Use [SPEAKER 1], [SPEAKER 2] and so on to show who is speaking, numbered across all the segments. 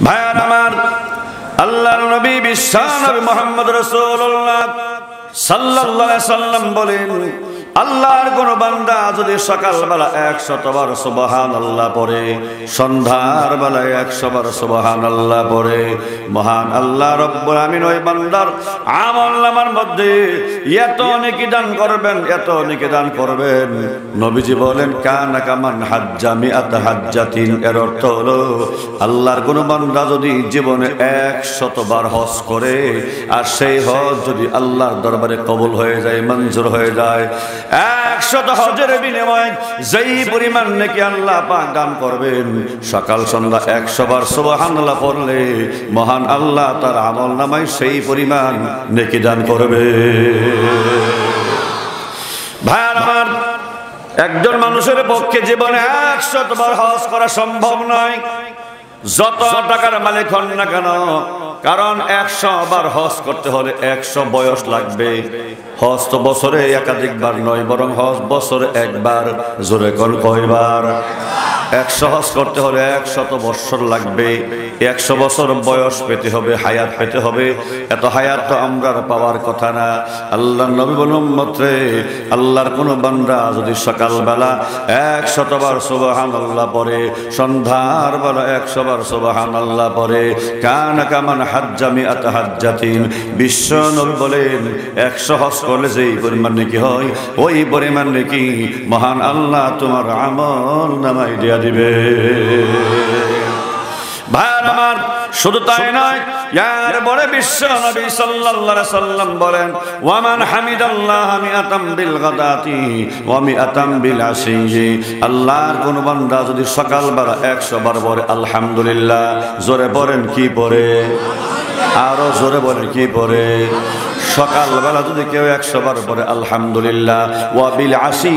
[SPEAKER 1] ভাইয়ার আমার আল্লাহর নবী বিশ্বাস নবী মোহাম্মদ রাসূলুল্লাহ সাল্লাল্লাহু আলাইহি সাল্লাম বলেন আল্লাহর কোন বান্দা যদি সকালবেলা একশতবার সুবহান আল্লাহ পড়ে, সন্ধ্যার বেলায় একশো বার সুবহান আল্লাহ পড়ে, মহান আল্লাহ রব্বুল আমিন ওই বান্দার আমল নামার মধ্যে এত নেকি দান করবেন, এত নেকি দান করবেন। নবীজি বলেন, কানা কামান হাজ্জামি আত হাজ্জাতিন। এর অর্থ হলো, আল্লাহর কোন বান্দা যদি জীবনে একশতবার হজ করে, আর সেই হজ যদি আল্লাহর দরবারে কবুল হয়ে যায়, মঞ্জুর হয়ে যায় হজের যেই পরিমাণ দান করবেন, সকাল সন্ধ্যা মহান আল্লাহ তার সেই পরিমাণ নেকি দান করবে। একজন মানুষের পক্ষে জীবনে একশত বার হজ করা সম্ভব নয়। যত টাকার মালিক হন না কেন, কারণ একশো বার হজ করতে হলে একশো বয়স লাগবে। হজ তো বছরে একাধিকবার নয়, বরং হজ বছরে একবার, জোরে কল কয়বার। একশো হজ করতে হলে একশত বৎসর লাগবে। একশো বছর বয়স পেতে হবে, হায়াত পেতে হবে। এত হায়াত তো আমরা পাওয়ার কথা না। আল্লাহ নবী বলুন মত্রে আল্লাহর কোনো বান্দা যদি সকালবেলা একশতবার সুবাহান আল্লাহ পরে সন্ধ্যার বেলা একশো বার সুবাহান আল্লাহ পরে কান কামান হাজ্জামি আত হাজ্জাতিন, বিশ্ব নবী বলেন, একশো হজ করলে যেই পরিমাণ নাকি হয়, ওই পরিমাণ নাকি মহান আল্লাহ তোমার আমল নামাই দিয়া দিবে। ভাইয়ার আমার শুধু তাই নয় ইয়ার বড় বিশ্ব নবী সাল্লাল্লাহু সাল্লাম বলেন ওয়ামান হামিদাল্লাহ মিআতাম বিল গাদাতি ওয়া মিআতাম বিল আসিজি আল্লাহর কোন বান্দা যদি সকালবেলা 100 বার পড়ে আলহামদুলিল্লাহ। জোরে পড়েন কি পড়ে? আরও জোরে বলেন, কি পড়ে সকালবেলা যদি কেউ একশো বার পরে, আলহামদুলিল্লাহ ওয়াবিল আসি,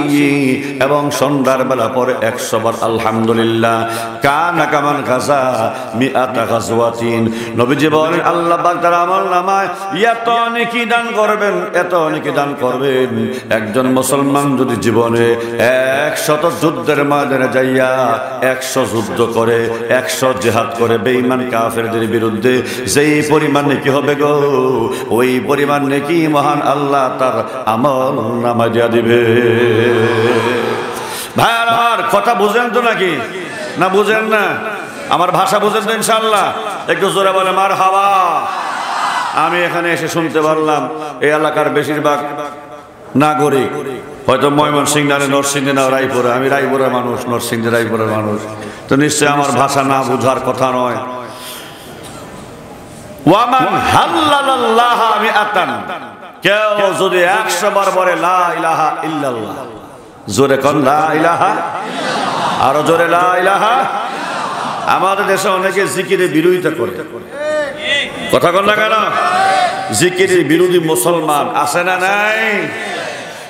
[SPEAKER 1] এবং সন্ধ্যার বেলা পরে একশো বার আলহামদুলিল্লাহ, কানা কামান গাজা মিআতা গাজওয়াতিন। নবীজি বলেন, আল্লাহ পাক তার আমল নামায়, এত নেকি দান করবেন, এত নেকি দান করবেন। একজন মুসলমান যদি জীবনে একশত যুদ্ধের ময়দানে যাইয়া একশো যুদ্ধ করে, একশো জেহাদ করে, বেঈমান কাফেরদের বিরুদ্ধে যেই পরিমাণ নেকি হবে গো? ওই পরিমাণ নেকি মহান আল্লাহ তার আমল নামা দিয়া দিবে। ভাই আমার কথা বুঝেন তো নাকি? না বুঝেন না? আমার ভাষা বুঝেন তো ইনশাল্লাহ একটু জোরে বলে, মার হাওয়া। আমি এখানে এসে শুনতে পারলাম, এই এলাকার বেশিরভাগ নাগরিক। হয়তো ময়মন সিং না নরসিংহে না রায়পুরে আমি রায়পুরের মানুষ নরসিংহে রায়পুরের মানুষ। তো নিশ্চয় আমার ভাষা না বুঝার কথা নয়। আমি যদি লা কন লা ইলাহা জোরে লা ইলাহা। আমাদের দেশে অনেকে জিকিরের বিরোধিতা করে। কথা কন না কেন? জিকিরের বিরোধী মুসলমান আছে না নাই?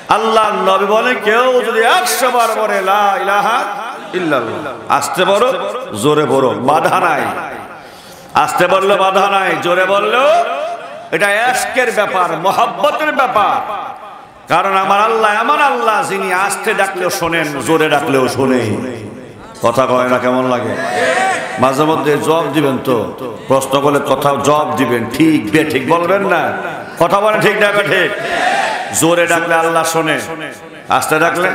[SPEAKER 1] আল্লাহ নবী বলে, কেউ যদি একশো বার বলে লা ইলাহা আসতে বড়, জোরে বড়, বাধা নাই। আসতে বলল বাধা নাই, জোরে বলল, এটা এসকের ব্যাপার, মহাব্বতের ব্যাপার। কারণ আমার আল্লাহ আমার আল্লাহ যিনি আসতে ডাকলেও শোনেন, জোরে ডাকলেও শোনে। কথা কয় না, কেমন লাগে? মাঝে মধ্যে জব দিবেন তো, প্রশ্ন করলে কথা জব দিবেন, ঠিক বে ঠিক বলবেন না। কথা বলে ঠিক না ঠিক জোরে ডাকলে আল্লাহ শোনে। আসতে ডাকলে?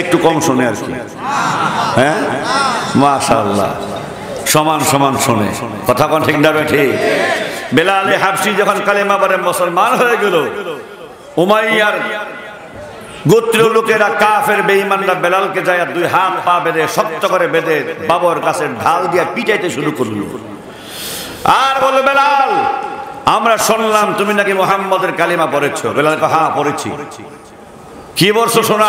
[SPEAKER 1] একটু কম শোনে আর কি। হ্যাঁ? মাশা আল্লাহ সমান সমান শোনে। কথা কোন ঠিক না ঠিক বেলালে হাফসি যখন কালেমা পরে মুসলমান হয়ে গেল। উমাইয়ার গোত্রীয় লোকেরা কাফের বেঈমানরা বেলালকে যায় দুই হাত পা বেঁধে শক্ত করে বেঁধে বাবর কাছে ঢাল দিয়ে পিটাইতে শুরু করল। আর বলল, বেলাল, আমরা শুনলাম তুমি নাকি মোহাম্মদের কালিমা পড়েছ। বেলাল হ্যাঁ পড়েছি। কি বলছো শোনা?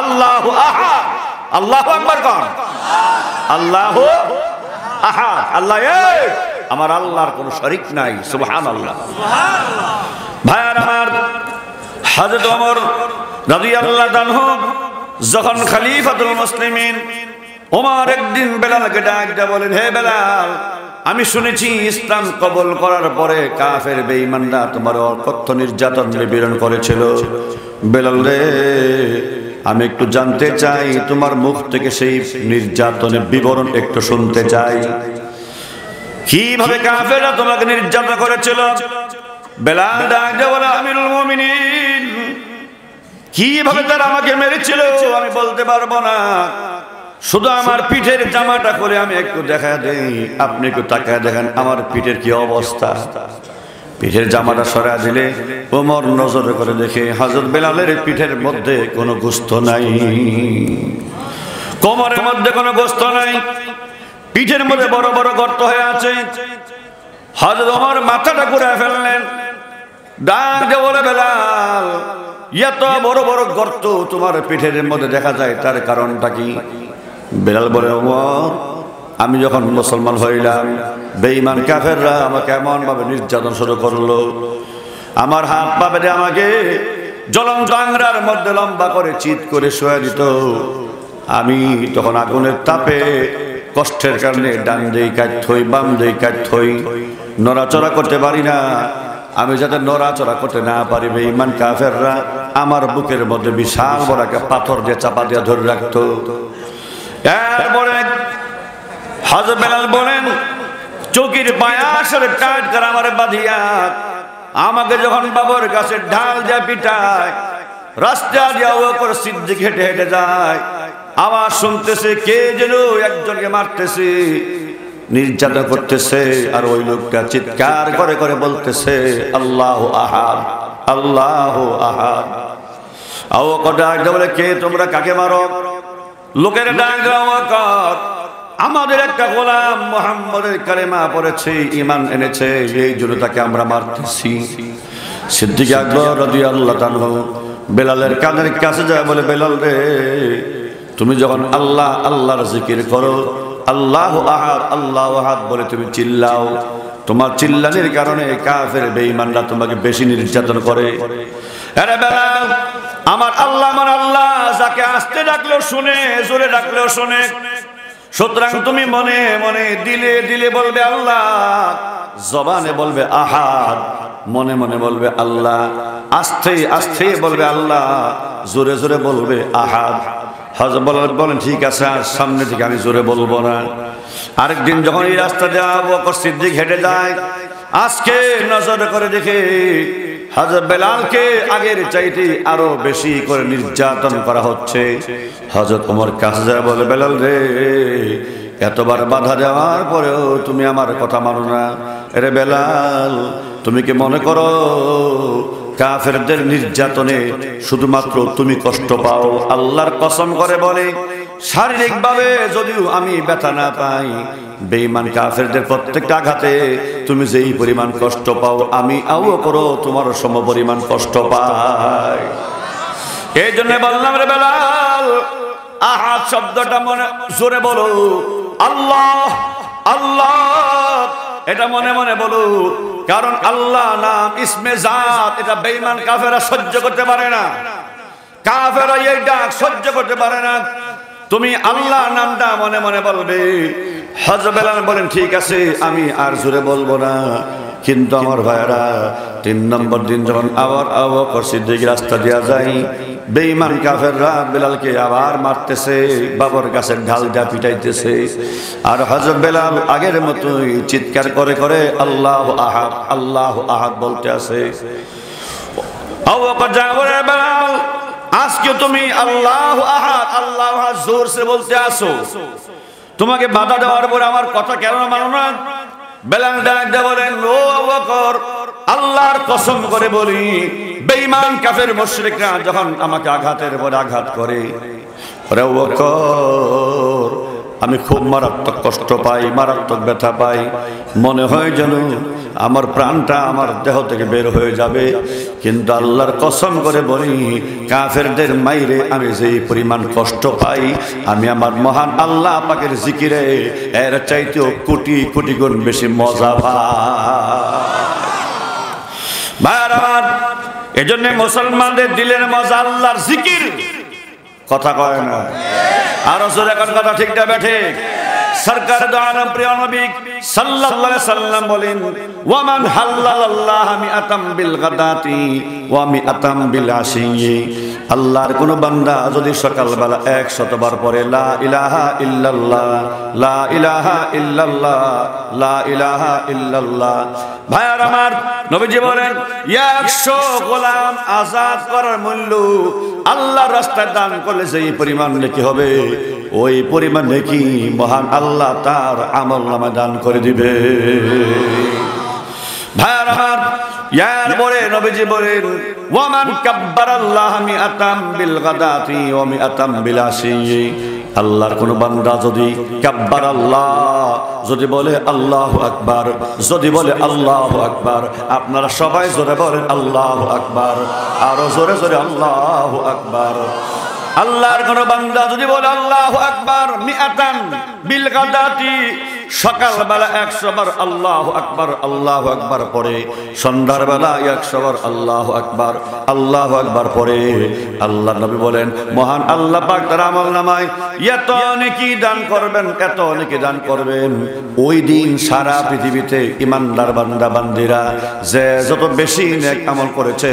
[SPEAKER 1] আল্লাহু আহাদ। আল্লাহু আকবার কন। আল্লাহু আহাদ। আল্লাহ আমার আল্লাহর কোনো শরিক নাই, সুবহানাল্লাহ। ভাইয়ার আমার হযরত ওমর রাদিয়াল্লাহু আনহু, যখন খলিফাতুল মুসলিমিন ওমর একদিন বেলালকে ডাক দিয়ে বলেন, হে বেলাল, আমি শুনেছি ইসলাম কবল করার পরে কাফের বেঈমানরা তোমার অকথ্য নির্যাতন নিপীড়ন করেছিল। বেলাল রে আমি একটু জানতে চাই, তোমার মুখ থেকে সেই নির্যাতনের বিবরণ একটু শুনতে চাই। কীভাবে কাফেররা তোমাকে নির্যাতন করেছিল? বেলাল ডাক দিয়ে বলে, আমিরুল মুমিনিন, কীভাবে তারা আমাকে মেরেছিল আমি বলতে পারব না। শুধু আমার পিঠের জামাটা করে আমি একটু দেখা দেই। আপনি একটু তাকায় দেখেন, আমার পিঠের কি অবস্থা? পিঠের জামাটা সরা দিলে ওমর নজর করে দেখে হজরত বেলালের পিঠের মধ্যে কোনো গোস্ত নাই। কোমরের মধ্যে কোনো গোস্ত নাই। পিঠের মধ্যে বড় বড় গর্ত হয়ে আছে। হজরত ওমর মাথাটা ঘুরে ফেললেন। ডাক দিয়ে বলে, বেলাল, এত বড় বড় গর্ত তোমার পিঠের মধ্যে দেখা যায়, তার কারণটা কি? বেলাল বলে, ওমর আমি যখন মুসলমান হইলাম, বেঈমান কাফেররা আমাকে এমন ভাবে নির্যাতন শুরু করল। আমার হাত পা বেঁধে আমাকে জ্বলন্ত আংরার মধ্যে লম্বা করে চিত করে শোয়া দিত। আমি তখন আগুনের তাপে কষ্টের কারণে ডান দেই কাজ থই বাম দেই কাজ থই নড়াচড়া করতে পারি না। আমি যাতে নড়াচড়া করতে না পারি, বেঈমান কাফেররা আমার বুকের মধ্যে বিশাল বড় একটা পাথর দিয়ে চাপা দিয়ে ধরে রাখতো। হজরত বেলাল বলেন, চৌকির পায়াসের টাইট করে আমার বাঁধিয়া, আমাকে যখন বাবার কাছে ঢাল যা পিটায়, রাস্তা দিয়ে ওপর সিদ্দিক হেঁটে হেঁটে যায়। আবার শুনতেছে, কে যেন একজনকে মারতেছে, নির্যাতন করতেছে, আর ওই লোকটা চিৎকার করে করে বলতেছে, আল্লাহ আহাদ আল্লাহ আহাদ। আও ডাক বলে, কে তোমরা, কাকে মারো? লোকের ডাক দেওয়া আমাদের একটা গোলাম মোহাম্মদের কালেমা পড়েছে ইমান এনেছে, এই জন্য তাকে আমরা মারতেছি। সিদ্দিক আকবর রদি আল্লাহ বেলালের কানের কাছে যায়, বলে, বেলাল রে, তুমি যখন আল্লাহ, আল্লাহর জিকির করো, আল্লাহ আহাদ আল্লাহ আহাদ বলে তুমি চিল্লাও। তোমার চিল্লানির কারণে কাফের বেঈমানরা তোমাকে বেশি নির্যাতন করে। আরে বেলাল, আমার আল্লাহ আমার আল্লাহ, যাকে আসতে ডাকলেও শুনে, জোরে ডাকলেও শুনে। সুতরাং তুমি মনে মনে দিলে দিলে বলবে আল্লাহ জবানে বলবে আহাদ মনে মনে বলবে আল্লাহ আস্তে আস্তে বলবে আল্লাহ জোরে জোরে বলবে আহাদ। হজ বলেন ঠিক আছে আর সামনে থেকে আমি জোরে বলব না। আরেকদিন যখন এই রাস্তা দেওয়া সিদ্দিক হেঁটে যায় আজকে নজর করে দেখে হজরত বেলালকে আগের চাইতে আরও বেশি করে নির্যাতন করা হচ্ছে। হজরত ওমর কাছে যায় বলে, বেলাল রে, এতবার বাধা দেওয়ার পরেও তুমি আমার কথা মানো না। রে বেলাল, তুমি কি মনে করো কাফেরদের নির্যাতনে শুধুমাত্র তুমি কষ্ট পাও? আল্লাহর কসম করে বলে শারীরিকভাবে যদিও আমি ব্যথা না পাই, বেঈমান কাফেরদের প্রত্যেকটা আঘাতে তুমি যেই পরিমাণ কষ্ট পাও, আমি আও করো তোমার সম পরিমাণ কষ্ট পাই। এই জন্য বললাম রে বেলাল আহা শব্দটা মনে, জোরে বলো, আল্লাহ আল্লাহ, এটা মনে মনে বলো, কারণ আল্লাহ নাম ইসমে জাত, এটা বেঈমান কাফেরা সহ্য করতে পারে না। কাফেরা এই ডাক সহ্য করতে পারে না। তুমি আল্লাহ নামটা মনে মনে বলবে। হজবেলান বলেন, ঠিক আছে, আমি আর জোরে বলব না। কিন্তু আমার ভাইরা তিন নম্বর দিন যখন আবার আবার সিদ্দিক রাস্তা দেওয়া যায়, বেঈমান কাফেররা বেলালকে আবার মারতেছে, বাবর গাছের ঢাল যা পিটাইতেছে। আর হজরত বেলাল আগের মতোই চিৎকার করে করে, আল্লাহ আহাদ আল্লাহ আহাদ বলতে আছে। বেলাল আজকে তুমি আল্লাহ আহাদ, আল্লাহ জোর সে বলতে আসো। তোমাকে বাধা দেওয়ার পরে আমার কথা কেন মানো না? বেলাল ডাক দে বলেন, ও বকর, আল্লাহর কসম করে বলি, বেঈমান কাফের মুশরিকরা যখন আমাকে আঘাতের পর আঘাত করে রে বকর আমি খুব মারাত্মক কষ্ট পাই, মারাত্মক ব্যথা পাই। মনে হয় যেন আমার প্রাণটা আমার দেহ থেকে বের হয়ে যাবে। কিন্তু আল্লাহর কসম করে বলি, কাফেরদের মাইরে আমি যেই পরিমাণ কষ্ট পাই, আমি আমার মহান আল্লাহ পাকের জিকিরে এর চাইতেও কোটি কোটি গুণ বেশি মজা পাই। এজন্য মুসলমানদের দিলের মজা আল্লাহর জিকির। কথা কয় না। আরও জোরে এখন কথা ঠিকটা ব্যাঠে সরকার দানম প্রিয় নবী, সাল্লাল্লাহু আলাইহি সাল্লাম বলেন, ওয়ামান হাল্লাল্লাহ মিআতাম বিল গাদাতি ওয়া মিআতাম বিল আশিয়্যি আল্লাহর কোন বান্দা যদি সকালবেলা 100 বার পড়ে, লা ইলাহা ইল্লাল্লাহ, লা ইলাহা ইল্লাল্লাহ, লা ইলাহা ইল্লাল্লাহ। ভাইয়ার আমার নবীজি বলেন 100 গোলাম আজাদ করার মূল্য আল্লাহর রাস্তায় দান করলে সেই পরিমাণ নাকি হবে ওই পরিমাণ নাকি মহান আল্লাহ তার আমল নামা দান করে দিবে। ভাইয়ার আমার ইয়ার পরে নবীজি বলেন, ওয়ামান কাব্বারাল্লাহ মিআতাম বিল গাদাতি ওয়া মিআতাম বিল আশিয়্যি আল্লাহর কোন বান্দা যদি কাব্বার আল্লাহ যদি বলে আল্লাহ আকবার, যদি বলে আল্লাহ আকবার, আপনারা সবাই জোরে বলেন আল্লাহ আকবার, আরও জোরে জোরে আল্লাহ আকবার। আল্লাহর কোন বান্দা যদি বলে আল্লাহ আকবার মিআতান বিল গাদাতি সকালবেলা একশো বার আল্লাহ আকবার আল্লাহ আকবার পরে সন্ধ্যার বেলা একশো বার আল্লাহ আকবার আল্লাহ আকবার পরে। আল্লাহ নবী বলেন, মহান আল্লাহ পাক তার আমল নামায়, এত অনেকই দান করবেন, এত অনেকে দান করবেন। ওই দিন সারা পৃথিবীতে ইমানদার বান্দা, বান্দিরা, যে যত বেশি নেক আমল করেছে,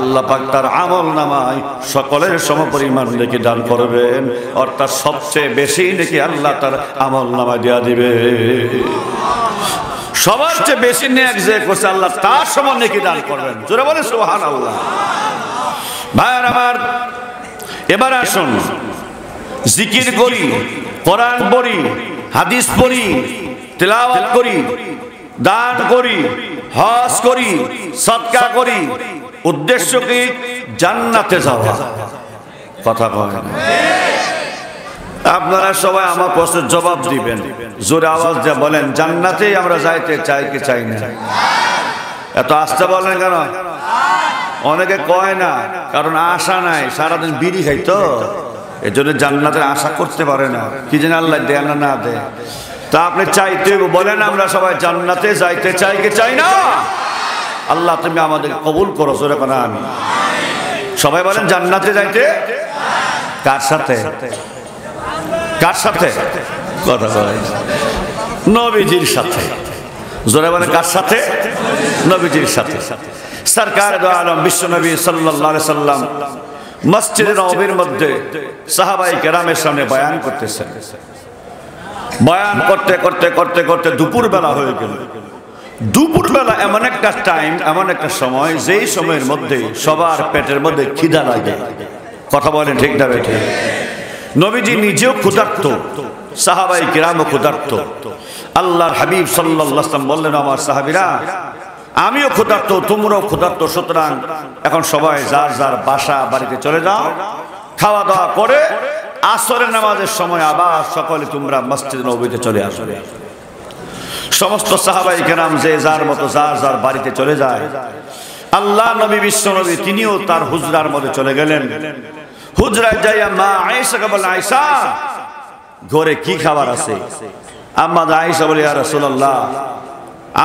[SPEAKER 1] আল্লাহ পাক তার আমল নামায় সকলের সমপরিমাণ নেকি দান করবেন। অর্থাৎ সবচেয়ে বেশি নেকি আল্লাহ তার আমল নামায় দেওয়া দিবে সবার চেয়ে বেশি নেক যে করছে আল্লাহ, তার সমান নেকি দান করবেন। জোরে বলে সোহান আল্লাহ ভাইয়ার আমার, এবার আসুন। জিকির করি, কোরআন পড়ি, হাদিস পড়ি, তেলাওয়াত করি, দান করি, হজ করি, সৎকা করি, উদ্দেশ্য কি জান্নাতে যাওয়া? কথা কয়। আপনারা সবাই আমার প্রশ্নের জবাব দিবেন। জোরে আওয়াজ দিয়ে বলেন, জান্নাতেই আমরা যাইতে চাই কি চাই না? এত আসতে বলেন কেন? অনেকে কয় না, কারণ আশা নাই, সারাদিন বিড়ি খাই তো। এই জন্য জান্নাতের আশা করতে পারে না। কি যেন আল্লাহ দেয় না না দেয়। তা আপনি চাইতে বলেন আমরা সবাই জান্নাতে যাইতে চাই কি চাই না? আল্লাহ তুমি আমাদের কবুল করো, জোরে কোন আমি সবাই বলেন, জান্নাতে যাইতে? কার সাথে? কার সাথে? কথা বলেন নবীজির সাথে। জোরে বলে কার সাথে? নবীজির সাথে। সরকার আলম বিশ্ব নবী আলাইহি সাল্লাম মসজিদে নবীর মধ্যে সাহাবাই কেরামের সামনে বয়ান করতেছেন। বয়ান করতে করতে করতে করতে দুপুর বেলা হয়ে গেল। দুপুর বেলা এমন একটা টাইম এমন একটা সময় যেই সময়ের মধ্যে সবার পেটের মধ্যে খিদা লাগে। কথা বলেন ঠিক না বেঠে? নবীজি নিজেও ক্ষুধার্ত, সাহাবাই কিরামও ক্ষুধার্ত। আল্লাহর হাবিব সাল্লাম বললেন, আমার সাহাবিরা, আমিও ক্ষুধার্ত, তোমরাও ক্ষুধার্ত, সুতরাং এখন সবাই যার যার বাসা, বাড়িতে চলে যাও। খাওয়া দাওয়া করে আসরের নামাজের সময় আবার সকলে তোমরা মসজিদ নবীতে চলে আসবে। সমস্ত সাহাবাই কেরাম যে যার মতো, যার যার বাড়িতে চলে যায়। আল্লাহ, নবী, বিশ্ব নবী তিনিও তার হুজরার মধ্যে চলে গেলেন। হুজরায় যাইয়া মা আয়েশাকে বলে, আয়েশা, ঘরে কি খাবার আছে? আম্মা আয়েশা বলে, ইয়া রাসূলুল্লাহ,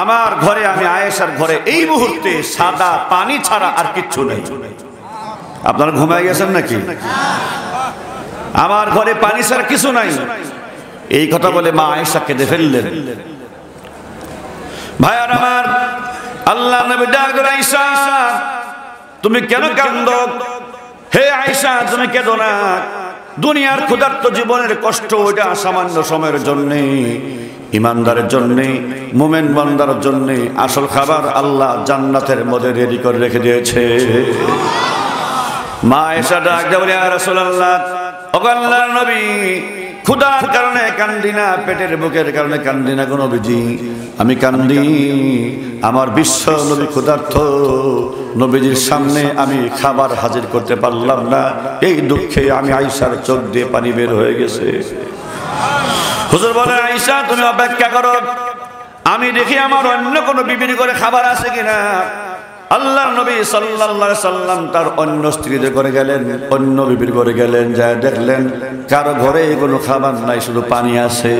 [SPEAKER 1] আমার ঘরে আমি আয়েশার ঘরে এই মুহূর্তে সাদা পানি ছাড়া আর কিচ্ছু নেই। আপনারা ঘুমায় গেছেন নাকি? আমার ঘরে পানি ছাড়া কিছু নাই। এই কথা বলে মা আয়েশা কেঁদে ফেললেন। ভাইয়ার আমার, আল্লাহ নবী ডাক আয়েশা, তুমি কেন কান্দ? হে আয়সা তুমি কেঁদো না। দুনিয়ার ক্ষুধার্ত জীবনের কষ্ট ওইটা সামান্য সময়ের জন্যে, ইমানদারের জন্য, মোমেন বান্দার জন্যে আসল খাবার আল্লাহ জান্নাতের মধ্যে রেডি করে রেখে দিয়েছে। মা এসা ডাক দেবো আর আল্লাহর নবী ক্ষুধার কারণে কান্দি না, পেটের বুকের কারণে কান্দি না কোনো বিজি আমি কান্দি, আমার বিশ্ব নবী ক্ষুধার্থ নবীজির সামনে আমি খাবার হাজির করতে পারলাম না। এই দুঃখে আমি আইসার চোখ দিয়ে পানি বের হয়ে গেছে। হুজুর বলে আইসা তুমি অপেক্ষা করো। আমি দেখি আমার অন্য কোনো বিবিধ করে খাবার আছে কিনা। আল্লাহ নবী সাল্লাল্লাহু সাল্লাম তার অন্য স্ত্রীদের করে গেলেন, অন্য বিবির করে গেলেন যা দেখলেন, কারও ঘরে কোনো খাবার নাই, শুধু পানি আছে।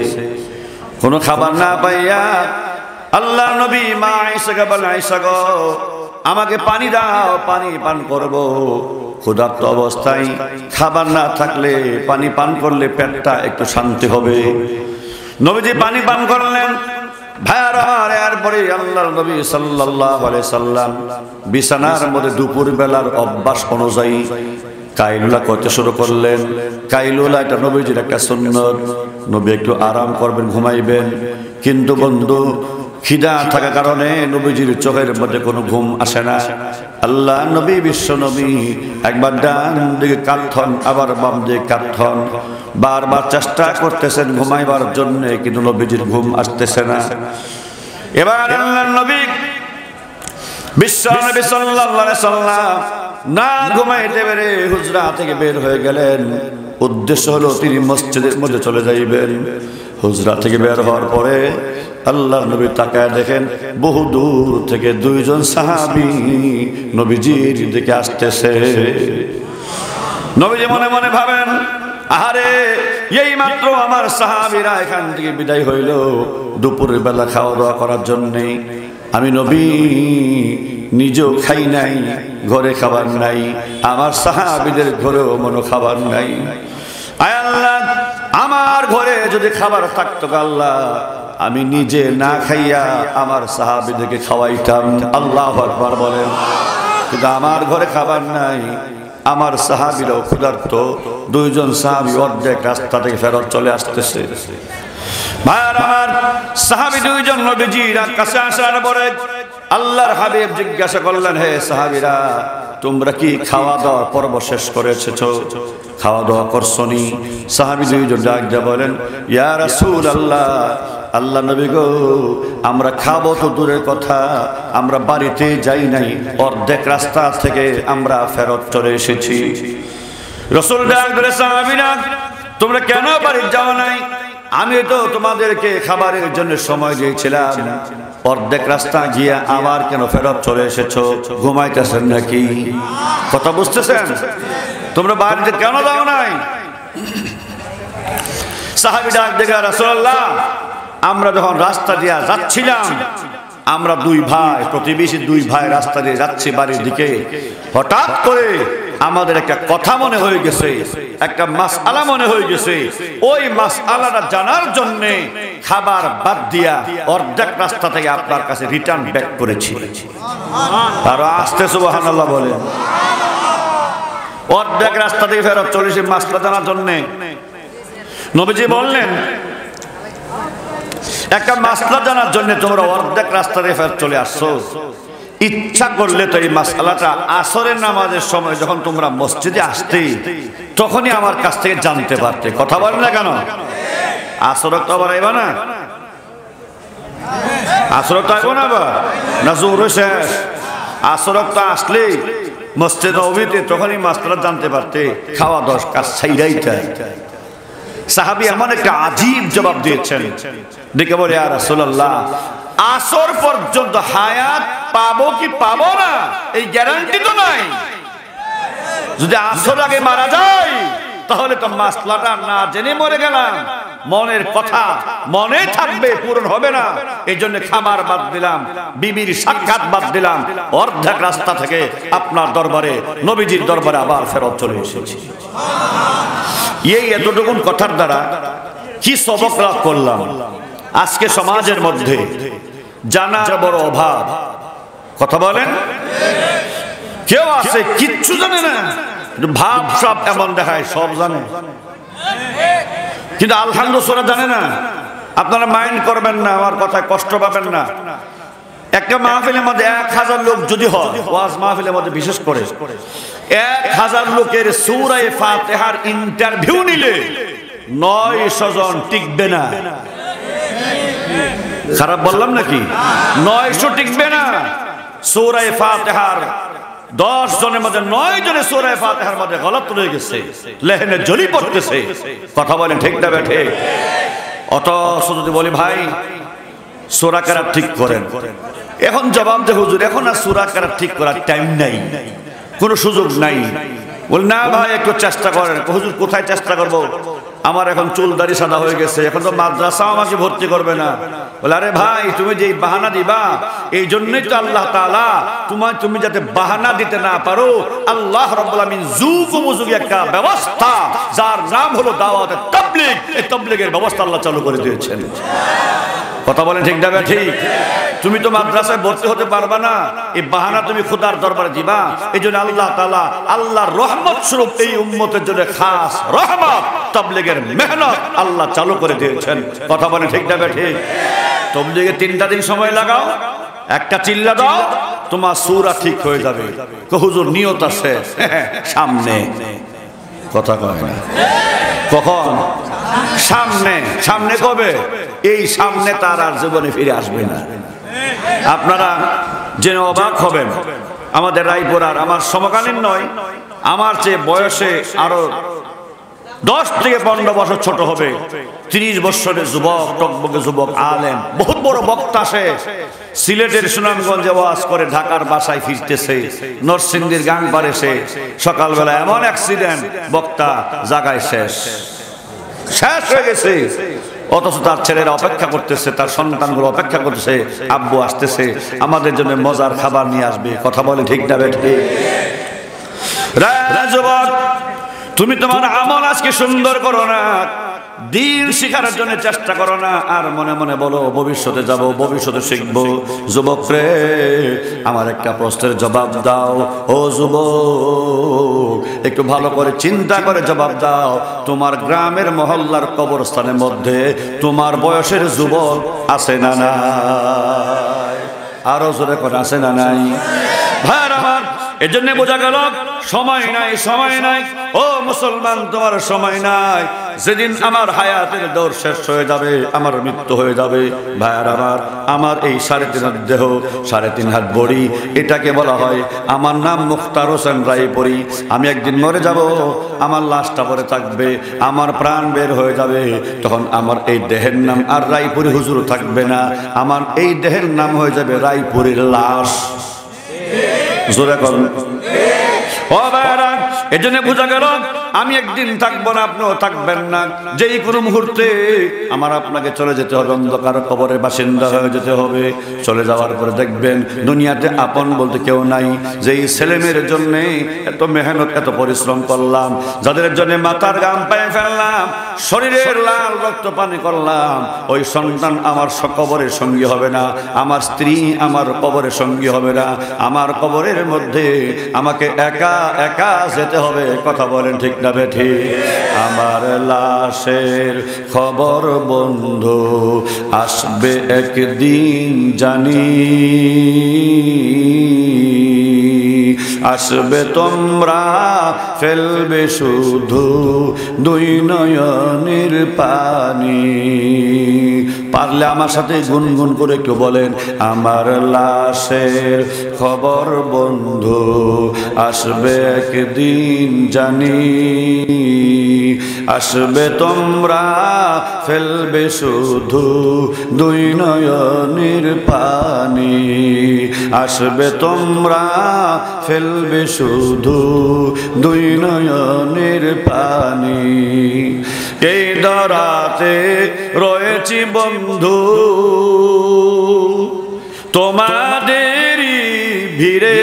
[SPEAKER 1] কোনো খাবার না পাইয়া আল্লাহ নবী মা আয়েশাকে বলেন আয়েশা গো, আমাকে পানি দাও, পানি পান করব। ক্ষুধার্ত অবস্থায় খাবার না থাকলে, পানি পান করলে পেটটা একটু শান্তি হবে। নবীজি পানি পান করলেন ভাইয়ার আমার এরপরে আল্লাহর নবী সাল্লাল্লাহু আলাইহি সাল্লাম বিছানার মধ্যে দুপুর বেলার অভ্যাস অনুযায়ী কাইলুলা করতে শুরু করলেন। কাইলুলা এটা নবীজির একটা সুন্নত। নবী একটু আরাম করবেন, ঘুমাইবেন। কিন্তু বন্ধু, খিদা থাকা কারণে নবীজির চোখের মধ্যে কোনো ঘুম আসে না। আল্লাহ নবী, বিশ্ব নবী, একবার ডান দিকে কাঁথন আবার বাম দিকে কাঁথন বারবার চেষ্টা করতেছেন ঘুমাইবার জন্য, কিন্তু নবীজির ঘুম আসতেছে না। এবার নবী না থেকে বের হয়ে গেলেন। উদ্দেশ্য তিনি মধ্যে চলে হুজরা থেকে বের হওয়ার পরে আল্লাহ দেখেন, বহু দূর থেকে দুইজন সাহাবি নবীজির দিকে আসতেছে। নবীজি মনে মনে ভাবেন আহারে, এই মাত্র আমার সাহাবিরা এখান থেকে বিদায় হইল। দুপুরের বেলা খাওয়া দাওয়া করার জন্যে আমি নবী নিজেও খাই নাই, ঘরে খাবার নাই, আমার সাহাবিদের ঘরেও মনো খাবার নাই। আয় আল্লাহ, আমার ঘরে যদি খাবার থাকতো আল্লাহ, আমি নিজে না খাইয়া আমার সাহাবিদেরকে খাওয়াইতাম। আল্লাহ আকবার বলেন, কিন্তু আমার ঘরে খাবার নাই। আমার সাহাবিরাও ক্ষুধার্ত। দুইজন সাহাবি অর্ধেক রাস্তা থেকে ফেরত চলে আসতেছে। সাহাবি দুইজন জিজ্ঞাসা হে সাহাবিরা, তোমরা কি খাওয়া শেষ খাওয়া দাওয়া সাহাবি বলেন, ইয়া রাসূল আল্লাহ আল্লাহ নবী গো, আমরা খাব তো দূরের কথা, আমরা বাড়িতে যাই নাই, অর্ধেক রাস্তা থেকে আমরা ফেরত চলে এসেছি। রসুল তোমরা কেন বাড়ি যাও নাই? আমি তো তোমাদেরকে খাবারের জন্য সময় দিয়েছিলাম। অর্ধেক রাস্তা গিয়ে আবার কেন ফেরত চলে এসেছ? ঘুমাইতেছেন নাকি? কথা বুঝতেছেন? তোমরা বাড়িতে কেন যাও নাই? সাহাবি ডাক দেখে রাসূলুল্লাহ আমরা যখন রাস্তা দিয়ে যাচ্ছিলাম, আমরা দুই ভাই, প্রতিবেশী দুই ভাই রাস্তা দিয়ে যাচ্ছি বাড়ির দিকে। হঠাৎ করে আমাদের একটা কথা মনে হয়ে গেছে, একটা মাস আলা মনে হয়ে গেছে। ওই মাস আলাটা জানার জন্য খাবার বাদ দিয়া অর্ধেক রাস্তা থেকে আপনার কাছে রিটার্ন ব্যাক করেছি। আরও আসতে সুবাহান আল্লাহ বলে অর্ধেক রাস্তা থেকে ফেরত চলেছি মাসলা জানার জন্যে। নবীজি বললেন একটা মাসলা জানার জন্য তোমরা অর্ধেক রাস্তা ফেরত চলে আসছো। ইচ্ছা করলে তো এই মাসালাটা আসরের নামাজের সময় যখন তোমরা মসজিদে আসতে, তখনই আমার কাছ থেকে জানতে পারতে। কথা বলে না কেন? আসরক তো আবার আইবা না। আসরক তো আইব না আবার। না জোর শেষ। আসরক তো আসলেই মসজিদ অভিতে তখনই মাস্টার জানতে পারতে। খাওয়া দশ কাজ ছাইরাইটা সাহাবি এমন একটা আজীব জবাব দিয়েছেন। দেখে বলে আর রাসূলুল্লাহ, আসর পর্যন্ত হায়াত পাবো কি পাবো না? এই গ্যারান্টি তো নাই। যদি আসর আগে মারা যায়, তাহলে তো মাসলাটা না জেনে মরে গেলাম। মনের কথা মনে থাকবে, পূরণ হবে না। এই জন্য খাবার বাদ দিলাম, বিবির সাক্ষাৎ বাদ দিলাম। অর্ধেক রাস্তা থেকে আপনার দরবারে, নবীজির দরবারে আবার ফেরত চলে এসেছি। এই এতটুকুন কথার দ্বারা কি সবক লাভ করলাম? আজকে সমাজের মধ্যে জানা বড় অভাব। কথা বলেন? কেউ আছে, কিচ্ছু জানে না। ভাব সব এমন দেখায়, সব জানে। কিন্তু আলহামদুলিল্লাহ জানে না। আপনারা মাইন্ড করবেন না, আমার কথায় কষ্ট পাবেন না। একটা মাহফিলের মধ্যে এক হাজার লোক যদি হয়, ওয়াজ মাহফিলের মধ্যে বিশেষ করে, এক হাজার লোকের সুরায় ফাতেহার ইন্টারভিউ নিলে নয় জন টিকবে না। খারাপ বললাম নাকি? নয়শো টিকবে না। সুরায় ফাতেহার দশ জনের মধ্যে নয় জনের সুরায় ফাতেহার মধ্যে গলত রয়ে গেছে, লেহেনে জলি পড়তেছে। কথা বলেন ঠিক না বেঠে অত যদি বলি, ভাই, সোরা কারা ঠিক করেন। এখন জবাব দে, হুজুর, এখন আর সুরা কারা ঠিক করার টাইম নাই। কোনো সুযোগ নাই। বল, না ভাই, একটু চেষ্টা করেন। হুজুর, কোথায় চেষ্টা করব? আমার এখন চুল দাড়ি সাদা হয়ে গেছে, এখন তো মাদ্রাসা আমাকে ভর্তি করবে না। বলে, আরে ভাই, তুমি যে বাহানা দিবা, এই জন্যই তো আল্লাহ তালা তোমার তুমি যাতে বাহানা দিতে না পারো, আল্লাহ রাব্বুল আমিন উপযোগী একটা ব্যবস্থা, যার নাম হলো দাওয়াত তাবলীগ। এই তাবলীগের ব্যবস্থা আল্লাহ চালু করে দিয়েছেন। কথা বলেন ঠিক যাবে ঠিক। তুমি তো মাদ্রাসায় ভর্তি হতে পারবা না। এই বাহানা তুমি খুদার দরবারে দিবা। এই জন্য আল্লাহ তালা আল্লাহর রহমত স্বরূপ এই উম্মতের জন্য খাস রহমত, তবলিগের মেহনত আল্লাহ চালু করে দিয়েছেন। কথা বলে ঠিক যাবে ঠিক তবলিগে তিনটা দিন সময় লাগাও, একটা চিল্লা দাও, তোমার সুরা ঠিক হয়ে যাবে। হুজুর, নিয়ত আছে। সামনে। কথা কয় না। কখন? সামনে। সামনে কবে? এই সামনে তার আর জীবনে ফিরে আসবে না। আপনারা যেন অবাক হবেন, আমাদের রায়পুরার আমার সমকালীন নয়, আমার চেয়ে বয়সে আরও দশ থেকে পনেরো বছর ছোট হবে। তিরিশ বছরের যুবক, টকবকে যুবক আলেন বহুত বড় বক্তা সে। সিলেটের সুনামগঞ্জে ওয়াজ করে, ঢাকার বাসায় ফিরতেছে, নরসিংদীর গান পারে সে। সকালবেলা এমন অ্যাক্সিডেন্ট বক্তা জাগায় শেষ। শেষ হয়ে গেছে। অথচ তার ছেলেরা অপেক্ষা করতেছে, তার সন্তানগুলো অপেক্ষা করতেছে, আব্বু আসতেছে, আমাদের জন্য মজার খাবার নিয়ে আসবে, কথা বলে ঠিক না বেঠে? তুমি তোমার আমল আজকে সুন্দর করো না। দিন শিখার জন্য চেষ্টা করো না, আর মনে মনে বলো, ভবিষ্যতে যাব, ভবিষ্যতে শিখব। যুবক রে আমার একটা প্রশ্নের জবাব দাও। ও যুবক, একটু ভালো করে চিন্তা করে জবাব দাও। তোমার গ্রামের মহল্লার কবরস্থানের মধ্যে তোমার বয়সের যুবক আছে না না আরও জোরে করে, আছে না নাই? ভাই এজন্য বোঝা গেল, সময় নাই সময় নাই। ও মুসলমান, তোমার সময় নাই। যেদিন আমার হায়াতের দৌড় শেষ হয়ে যাবে, আমার মৃত্যু হয়ে যাবে। ভাইয়ার আমার আমার এই সাড়ে তিন হাত দেহ, সাড়ে তিন হাত বড়ি, এটাকে বলা হয়, আমার নাম মুখতার হোসেন রায়পুরি। আমি একদিন মরে যাব, আমার লাশটা পরে থাকবে, আমার প্রাণ বের হয়ে যাবে। তখন আমার এই দেহের নাম আর রায়পুরি হুজুর থাকবে না। আমার এই দেহের নাম হয়ে যাবে রায়পুরীর লাশ। জোরে করুন এজন্য বোঝা গেল আমি একদিন থাকব না, আপনিও থাকবেন না। যেই কোনো মুহূর্তে আমার আপনাকে চলে যেতে হবে, অন্ধকার কবরের বাসিন্দা হয়ে যেতে হবে। চলে যাওয়ার পরে দেখবেন দুনিয়াতে আপন বলতে কেউ নাই। যেই ছেলেমেয়ের জন্য এত মেহনত, এত পরিশ্রম করলাম, যাদের জন্য মাথার গাম পায়ে ফেললাম, শরীরের লাল রক্ত পানি করলাম, ওই সন্তান আমার কবরের সঙ্গী হবে না, আমার স্ত্রী আমার কবরের সঙ্গী হবে না। আমার কবরের মধ্যে আমাকে একা একা যেতে হবে, কথা বলেন ঠিক না বেঠি, আমার লাশের খবর বন্ধু, আসবে একদিন জানি। আসবে তোমরা ফেলবে শুধু দুই নয়নের পানি। পারলে আমার সাথে গুনগুন করে একটু বলেন, আমার লাশের খবর বন্ধু, আসবে একদিন জানি, আসবে তোমরা ফেলবে শুধু দুই নয়নের পানি, আসবে তোমরা ফেলবে শুধু দুই নয়নের পানি, এই দরাতে রয়েছি বন্ধু তোমাদেরই ভিড়ে।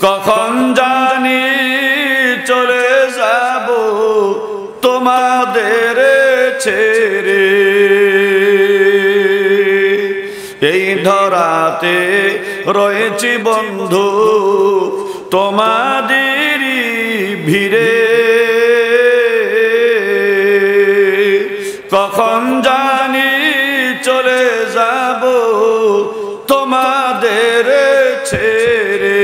[SPEAKER 1] কখন জানি চলে যাব তোমাদের ছেড়ে। এই ধরাতে রয়েছি বন্ধু তোমাদেরই ভিড়ে। কখন জানি চলে যাব তোমাদের ছেড়ে।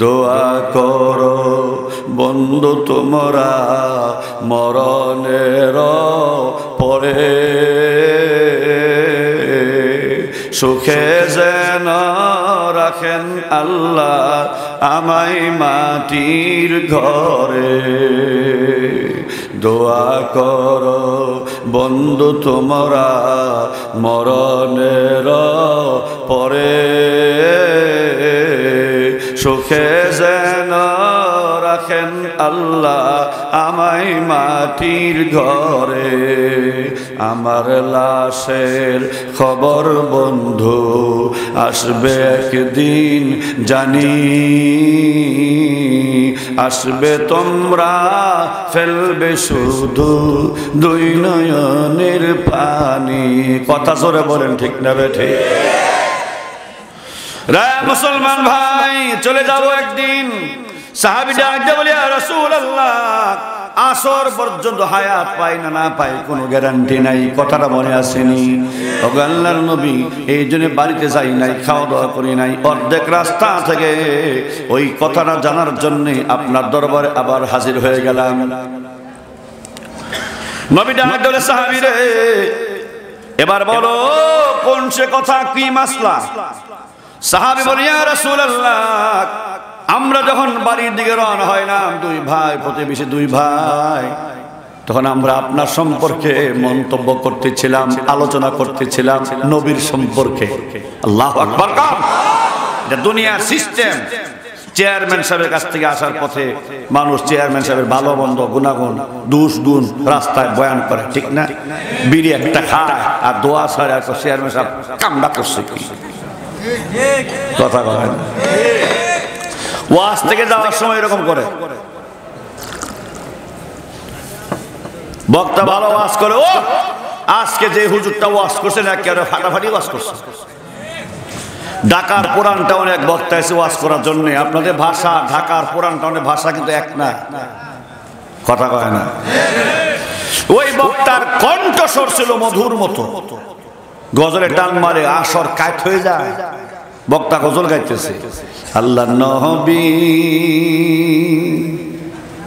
[SPEAKER 1] দোয়া করো বন্ধু তোমরা মরণের পরে। সুখে যেন রাখেন আল্লাহ আমায় মাটির ঘরে। দোয়া কর বন্ধু তোমরা মরণের পরে। সুখে যেন রাখেন আল্লাহ আমায় মাটির ঘরে আমার লাশের খবর বন্ধু আসবে একদিন জানি। আসবে তোমরা ফেলবে শুধু দুই নয়নের পানি। কথা সরে বলেন, ঠিক না বেঠে মুসলমান ভাই, চলে যাব একদিন। সাহাবি ডাকতে বলি রসুল আল্লাহ আসর পর্যন্ত হায়াত পাই না না পাই কোনো গ্যারান্টি নাই, কথাটা মনে আসেনি। আল্লাহর নবী, এই জন্য বাড়িতে যাই নাই খাওয়া দাওয়া করি নাই, অর্ধেক রাস্তা থেকে ওই কথাটা জানার জন্য আপনার দরবারে আবার হাজির হয়ে গেলাম। নবী ডাক দিলে সাহাবি রে, এবার বলো, কোন সে কথা, কি মাসলা? সাহাবি বলি রাসূলুল্লাহ আমরা যখন বাড়ির দিকে রওনা হয় না, দুই ভাই প্রতিবেশী দুই ভাই, তখন আমরা আপনার সম্পর্কে মন্তব্য করতেছিলাম, আলোচনা করতেছিলাম, নবীর সম্পর্কে। আল্লাহ দুনিয়ার সিস্টেম চেয়ারম্যান সাহেবের কাছ থেকে আসার পথে মানুষ চেয়ারম্যান সাহেবের ভালো মন্দ, গুণাগুণ, দুষ গুণ রাস্তায় বয়ান করে, ঠিক না? বিড়ি একটা খায় আর দোয়া সারে আর চেয়ারম্যান সাহেব কামড়া করছে। কথা বলেন। ওয়াজ থেকে যাওয়ার সময় এরকম করে। বক্তা ভালো ওয়াজ করে, ও, আজকে যে হুজুরটা ওয়াজ করছে না কেন ফাটাফাটি ওয়াজ করছে। ঢাকার পুরাণ টাউনে এক বক্তা এসে ওয়াজ করার জন্য, আপনাদের ভাষা, ঢাকার পুরাণ টাউনের ভাষা কিন্তু এক না। কথা কয় না। ওই বক্তার কণ্ঠস্বর ছিল মধুর মতো। গজলের টান মারে, আসর কাট হয়ে যায়। বক্তা গজল গাইতেছে। আল্লাহ নবী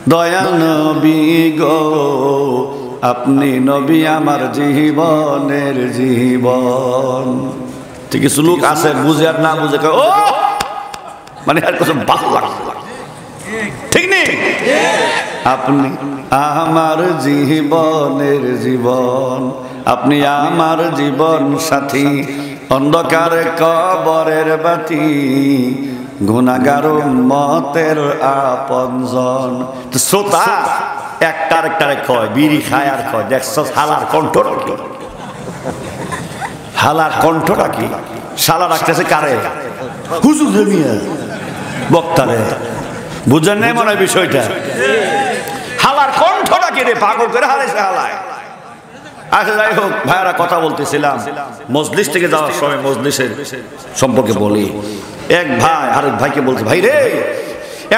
[SPEAKER 1] দয়া নবী গো, আপনি নবী আমার জীবনের জীবন। ঠিক কিছু লোক আছে, বুঝে আর না বুঝে ও! মানে আর কিছু ঠিক নেই? আপনি আমার জীবনের জীবন, আপনি আমার জীবন সাথী অন্ধকার কবরের বাতি গুণাগার মতের আপনজন শ্রোতা একটার আরেকটারে কয়, বিড়ি খায় আর কয় দেখছ হালার কণ্ঠটা কি? হালার কণ্ঠটা কি? শালা রাখতেছে কারে? হুজুর মিয়া, বক্তারে। বুঝেন নাই মনে বিষয়টা? হালার কণ্ঠটা রে, পাগল করে হারাইছে হালায়? আচ্ছা যাই হোক, ভাইয়ারা কথা বলতেছিলাম। মজলিস থেকে যাওয়ার সময় মজলিসের সম্পর্কে বলি। এক ভাই, আরেক ভাইকে বলছে, ভাই রে,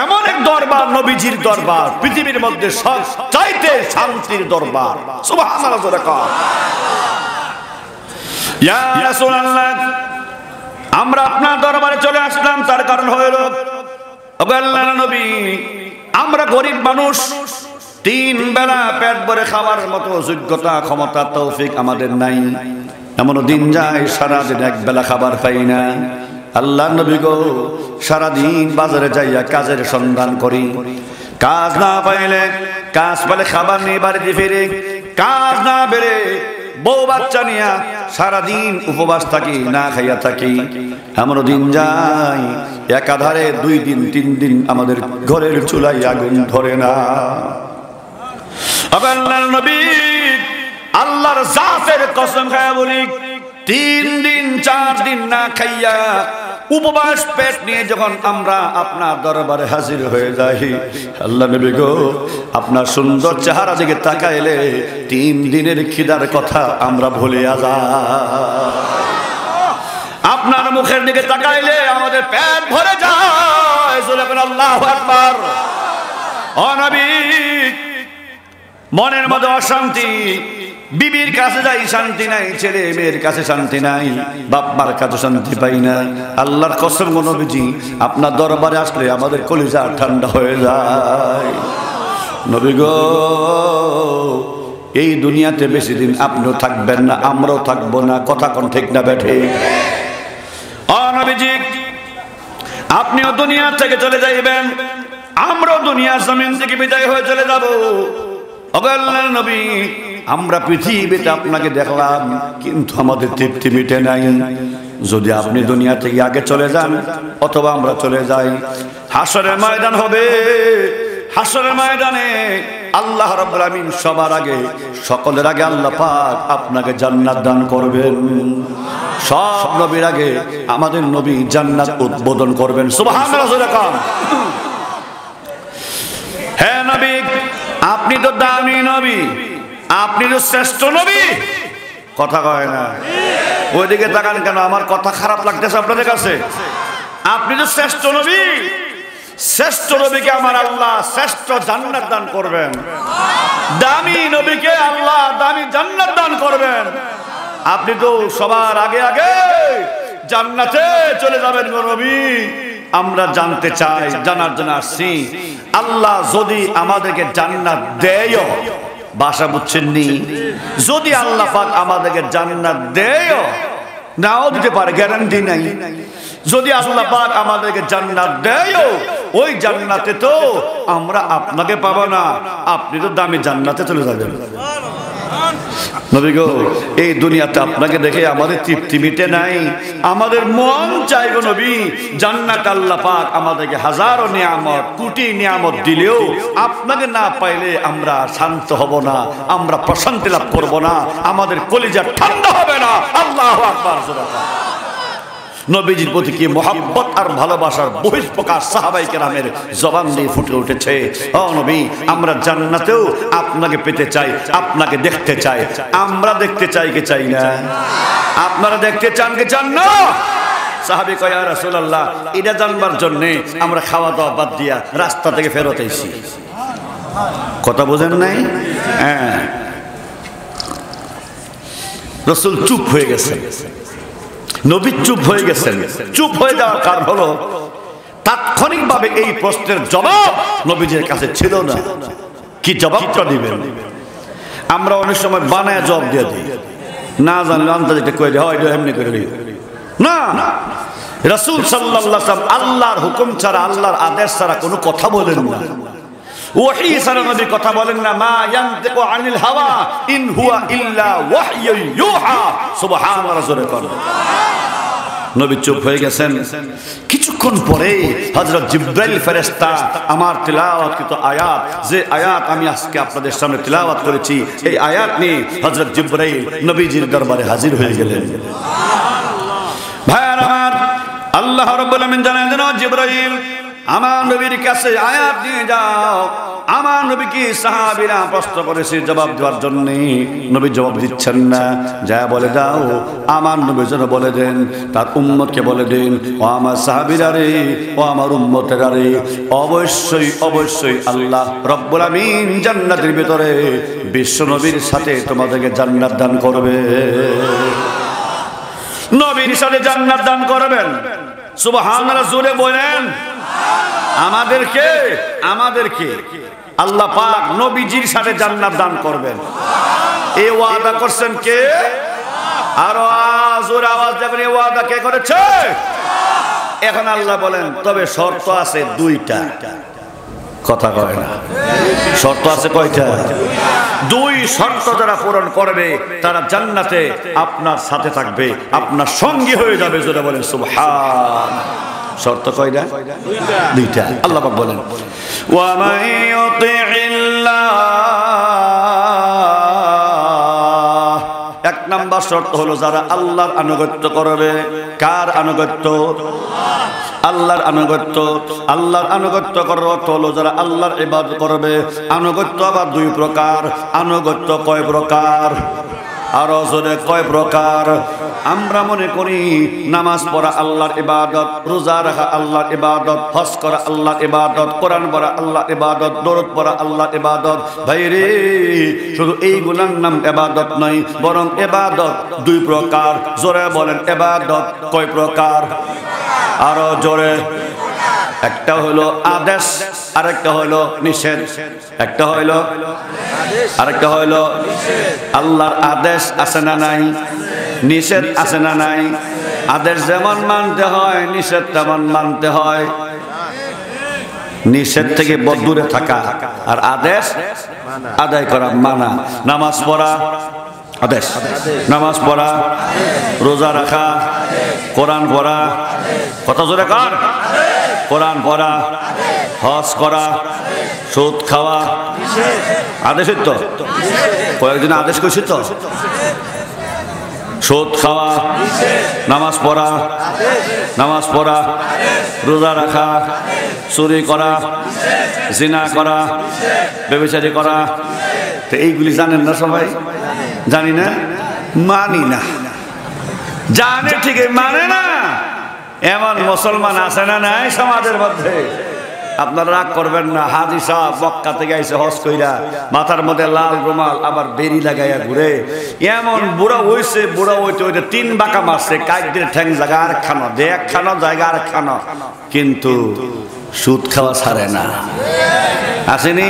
[SPEAKER 1] এমন এক দরবার, নবীজির দরবার, পৃথিবীর মধ্যে সব চাইতে শান্তির দরবার। রাসূলুল্লাহ, আমরা আপনার দরবারে চলে আসলাম, তার কারণ হইল আমরা গরিব মানুষ তিন বেলা পেট ভরে খাওয়ার মতো যোগ্যতা, ক্ষমতা, তৌফিক আমাদের নাই। এমন দিন যায়, সারাদিন এক বেলা খাবার পাই না। আল্লাহ নবী গো, সারাদিন বাজারে যাইয়া কাজের সন্ধান করি। কাজ না পাইলে, কাজ পেলে খাবার নিয়ে বাড়িতে ফিরে। কাজ না বেড়ে বউ বাচ্চা নিয়া সারাদিন উপবাস থাকি, না খাইয়া থাকি। এমন দিন যাই একাধারে দুই দিন, তিন দিন আমাদের ঘরের চুলাই আগুন ধরে না। আল্লাহর নবী কসম খায়া বলি, তিন দিন, চার দিন না খাইয়া উপবাস পেট নিয়ে যখন আমরা আপনার দরবারে হাজির হয়ে যাই, আল্লাহ নবী গো, আপনার সুন্দর চেহারা দিকে তাকাইলে তিন দিনের খিদার কথা আমরা ভুলে যা আপনার মুখের দিকে তাকাইলে আমাদের পেট ভরে যায় আল্লাহু নবী মনের মধ্যে অশান্তি। বিবির কাছে যাই শান্তি নাই, ছেলে মেয়ের কাছে শান্তি নাই বাপ মার কাছে শান্তি পাই না। আল্লাহর কসম নবীজি, আপনার দরবারে আসলে আমাদের কলিজা ঠান্ডা হয়ে যায়। নবী গো, এই দুনিয়াতে বেশি দিন আপনিও থাকবেন না, আমরাও থাকব না, কথা কোন ঠিক না বেঠে ও নবীজি, আপনিও দুনিয়া থেকে চলে যাইবেন, আমরাও দুনিয়ার জমিন থেকে বিদায় হয়ে চলে যাব। নবী, আমরা পৃথিবীতে আপনাকে দেখলাম, কিন্তু আমাদের তৃপ্তি মিটে নাই। যদি আপনি দুনিয়া থেকে আগে চলে যান, অথবা আমরা চলে যাই হাসরের ময়দান হবে। হাসরের ময়দানে আল্লাহ রাব্বুল সবার আগে, সকলের আগে আল্লাহ পাক আপনাকে জান্নাত দান করবেন। সব নবীর আগে আমাদের নবী জান্নাত উদ্বোধন করবেন। সুবহানাল্লাহ হ্যাঁ নবী আপনি তো দামি নবী, আপনি তো শ্রেষ্ঠ নবী। কথা কয় না। ওইদিকে তাকান কেন? আমার কথা খারাপ লাগতেছে আপনাদের কাছে। আপনি তো শ্রেষ্ঠ নবী। শ্রেষ্ঠ নবীকে আমার আল্লাহ শ্রেষ্ঠ জান্নাত দান করবেন। দামি নবীকে আল্লাহ দামি জান্নাত দান করবেন। আপনি তো সবার আগে আগে জান্নাতে চলে যাবেন গো নবী। আমরা জানতে চাই, জানার জন্য আসছি। আল্লাহ যদি আমাদেরকে জান্নাত দেয় বাসা বুঝছেন নি? যদি আল্লাহ পাক আমাদেরকে জান্নাত দেয় নাও দিতে পারে গ্যারান্টি নাই। যদি আল্লাহ পাক আমাদেরকে জান্নাত দেয় ওই জান্নাতে তো আমরা আপনাকে পাবো না, আপনি তো দামি জান্নাতে চলে যাবেন। নবী গো, এই দুনিয়াতে আপনাকে দেখে আমাদের তৃপ্তি মিটে নাই। আমাদের মন চাইব নবী, জান্নাত আল্লাহ পাক আমাদেরকে হাজারো নিয়ামত, কোটি নিয়ামত দিলেও আপনাকে না পাইলে আমরা শান্ত হব না, আমরা প্রশান্তি লাভ করব না, আমাদের কলিজা ঠান্ডা হবে না। আল্লাহ আকবার নবীজির প্রতি কি মোহাব্বত আর ভালোবাসার বহিষ্প্রকাশ সাহাবাই কেরামের জবান দিয়ে ফুটে উঠেছে? ও নবী, আমরা জান্নাতেও আপনাকে পেতে চাই, আপনাকে দেখতে চাই। আমরা দেখতে চাই কি চাই না? আপনারা দেখতে চান কি চান না? সাহাবি কয়া রাসূলুল্লাহ, এটা জানবার জন্য আমরা খাওয়া দাওয়া বাদ দিয়া রাস্তা থেকে ফেরত এসেছি কথা বোঝেন নাই? হ্যাঁ। রসুল চুপ হয়ে গেছে নবী চুপ হয়ে গেছেন। চুপ হয়ে যাওয়ার কারণ হলো, তাৎক্ষণিকভাবে এই প্রশ্নের জবাব নবীজের কাছে ছিল না। কি জবাবটা দিবেন? আমরা অনেক সময় বানায় জবাব দিয়ে দিই। না জানলে আন্তাজিটা করে দিই হয় এমনি করে দিই। না! রসুল সাল্লাহ আল্লাহর হুকুম ছাড়া, আল্লাহর আদেশ ছাড়া কোনো কথা বলেন না। ওহি ছাড়া নবী কথা বলেন না, মা ইয়ানতিকু আনিল হাওয়া, ইন হুয়া ইল্লা ওয়াহয়ু ইউহা। সুবহান রাসূলের কথা নবী চুপ হয়ে গেছেন। কিছুক্ষণ পরে হযরত জিব্রাইল ফেরেশতা আমার তিলাওয়াতকৃত আয়াত, যে আয়াত আমি আজকে আপনাদের সামনে তিলাওয়াত করেছি, এই আয়াত নিয়ে হযরত জিব্রাইল নবীজির দরবারে হাজির হয়ে গেলেন। ভাইয়ার আমার, আল্লাহ রাব্বুল আমিন জানান দেন জিব্রাইল আমার নবীর কাছে আয়াত নিয়ে যাও। আমার নবী কি সাহাবিরা প্রশ্ন করেছে জবাব দেওয়ার জন্য। নবী জবাব দিচ্ছেন না। যা বলে দাও, আমার নবী যেন বলে দেন, তার উম্মতকে বলে দেন, ও আমার সাহাবিরা রে, ও আমার উম্মতেরা রে, অবশ্যই অবশ্যই আল্লাহ রব্বুল আমিন জান্নাতের ভিতরে বিশ্ব নবীর সাথে তোমাদেরকে জান্নাত দান করবে। নবীর সাথে জান্নাত দান করবেন। সুবহানাল্লাহ, জোরে বলেন। আমাদেরকে আমাদেরকে আল্লাহ পাক নবীজির সাথে জান্নাত দান করবেন। এই ওয়াদা করছেন কে? আরও জোরে আওয়াজ দেবেন এই ওয়াদা কে করেছে? এখন আল্লাহ বলেন, তবে শর্ত আছে দুইটা। কথা কয় না। শর্ত আছে কয়টা? দুই শর্ত যারা পূরণ করবে, তারা জান্নাতে আপনার সাথে থাকবে, আপনার সঙ্গী হয়ে যাবে যেটা বলেন, সুবহান। শর্ত কয়টা? দুইটা। আল্লাহ বলেন এক নাম্বার শর্ত হলো যারা আল্লাহর আনুগত্য করবে, কার আনুগত্য? আল্লাহর আনুগত্য। আল্লাহর আনুগত্য করার অর্থ হলো যারা আল্লাহর ইবাদত করবে, আনুগত্য আবার দুই প্রকার। আনুগত্য কয় প্রকার? আরও জোরে কয় প্রকার? আমরা মনে করি নামাজ পড়া আল্লাহর ইবাদত, রোজা রাখা আল্লাহর ইবাদত, হজ করা আল্লাহর ইবাদত, কোরআন পড়া আল্লাহর ইবাদত, দরদ পড়া আল্লাহর ইবাদত। ভাই রে, শুধু এইগুলার নাম এবাদত নয়, বরং এবাদত দুই প্রকার। জোরে বলেন এবাদত কয় প্রকার? আরও জোরে। একটা হলো আদেশ, আরেকটা হলো নিষেধ। একটা হইল আরেকটা হইল আল্লাহর আদেশ আছে না নাই? নিষেধ আছে না নাই? আদেশ যেমন মানতে হয়, নিষেধ তেমন মানতে হয়। নিষেধ থেকে দূরে থাকা। আর আদেশ, আদায় করা, মানা। নামাজ পড়া, আদেশ। নামাজ পড়া, রোজা রাখা, কোরআন পড়া। কত জোরে কার কোরআন পড়া, হজ করা, সুদ খাওয়া। আদেশের তো কয়েকদিন আদেশ করছি তো? সুদ খাওয়া, নামাজ পড়া নামাজ পড়া, রোজা রাখা, চুরি করা, জিনা করা বেবিচারি করা। তো এইগুলি জানেন না সবাই? জানি না? মানি না। জানে ঠিকই মানে না। এমন মুসলমান আছে না নাই সমাজের মধ্যে? আপনারা রাগ করবেন না, হাজি সাহ মক্কা থেকে আইসে কইরা, মাথার মধ্যে লাল রুমাল, আবার বেরি লাগাইয়া ঘুরে। এমন বুড়া হইছে, বুড়া হইতে হইতে তিন বাঁকা মারছে কাইদের ঠ্যাং জায়গা আর খানো দেখ খানো জায়গা আর খানো। কিন্তু সুদ খাওয়া ছাড়ে না। আসেনি?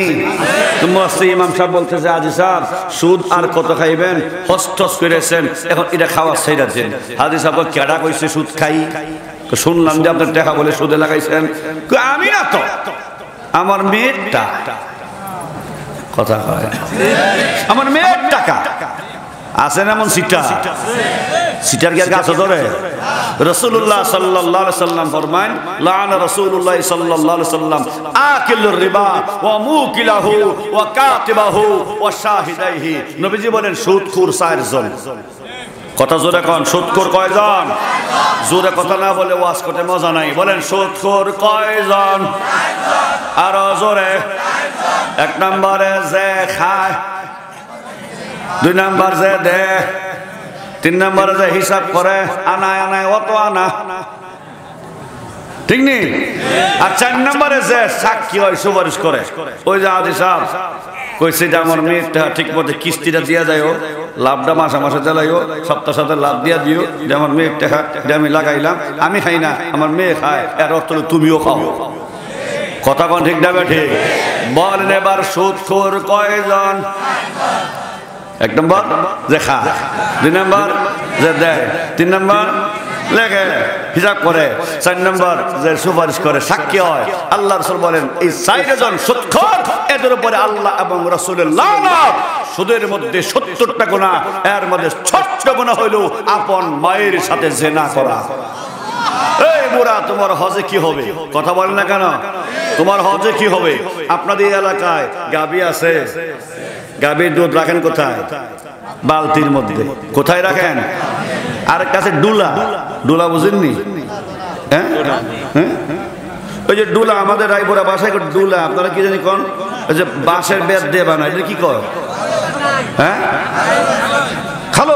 [SPEAKER 1] মস্তি ইমাম সাহেব বলতেছে আজি সাহেব সুদ আর কত খাইবেন? হস্তস করেছেন এখন এটা খাওয়া সেইটা দেন হাজি সাহেব কেডা কইছে, সুদ খাই? শুনলাম যে আপনার টাকা বলে সুদে লাগাইছেন। আমি না তো। আমার মেয়েরটা। কথা কয়। আমার মেয়ের টাকা আছেন এমন সিটা সিটার কি আর গাছ ধরে? রসুল্লাহ সাল্লাহ সাল্লাম ফরমান লান রসুল্লাহ সাল্লাহ সাল্লাম আকিল রিবা ওয়া মুকিলাহু ওয়া কাতিবাহু ওয়া শাহিদাইহি। নবীজি বলেন সুদখুর চারজন কথা জোরে কন সুদখোর কয়জন? জোরে কথা না বলে ওয়াজ করতে মজা নাই। বলেন সুদখোর কয়জন? আরও জোরে। এক নম্বরে যে খায় দুই নাম্বার যে দে, তিন নাম্বারে যে হিসাব করে আনায় আনায় অত আনা। ঠিক নেই আর চার নম্বরে যে সাক্ষী হয়, সুপারিশ করে। ওই যে আদি সাহেব কইছে যে আমার মেয়েটা ঠিক মতো কিস্তিটা দিয়া যায় লাভটা মাসে মাসে চালাইও, সপ্তাহ সাথে লাভ দিয়া দিও, যে আমার মেয়ের এটা আমি লাগাইলাম, আমি খাই না, আমার মেয়ে খায়, এর অর্থ তুমিও খাও। কথা কোন ঠিক না ঠিক বলেন এবার সুদ খোর কয়জন? এক নম্বর যে খা, দুই নম্বর যে দেয় তিন নম্বর লেখে হিসাব করে, চার নম্বর যে সুপারিশ করে, সাক্ষী হয়। আল্লাহ রসুল বলেন, এই চারজন সুৎখর এদের উপরে আল্লাহ এবং রসুলের সুদের মধ্যে সত্তরটা গুণা এর মধ্যে ছোট্ট গুণা হইল আপন মায়ের সাথে জেনা করা। তোমার হজে কি হবে? কথা না কেন? তোমার হজে কি হবে? আপনাদের এলাকায় আছে। দুধ রাখেন কোথায়? বালতির মধ্যে। কোথায় রাখেন? আর কাছে ডুলা। ডুলা বুঝেননি? হ্যাঁ? হ্যাঁ? ওই যে ডুলা, আমাদের রায়পুরা বাসায় ডুলা। আপনারা কি জানি কোন? ওই যে বাঁশের বেদ দিয়ে বানায়। এটা কি কর হ্যাঁ? খালো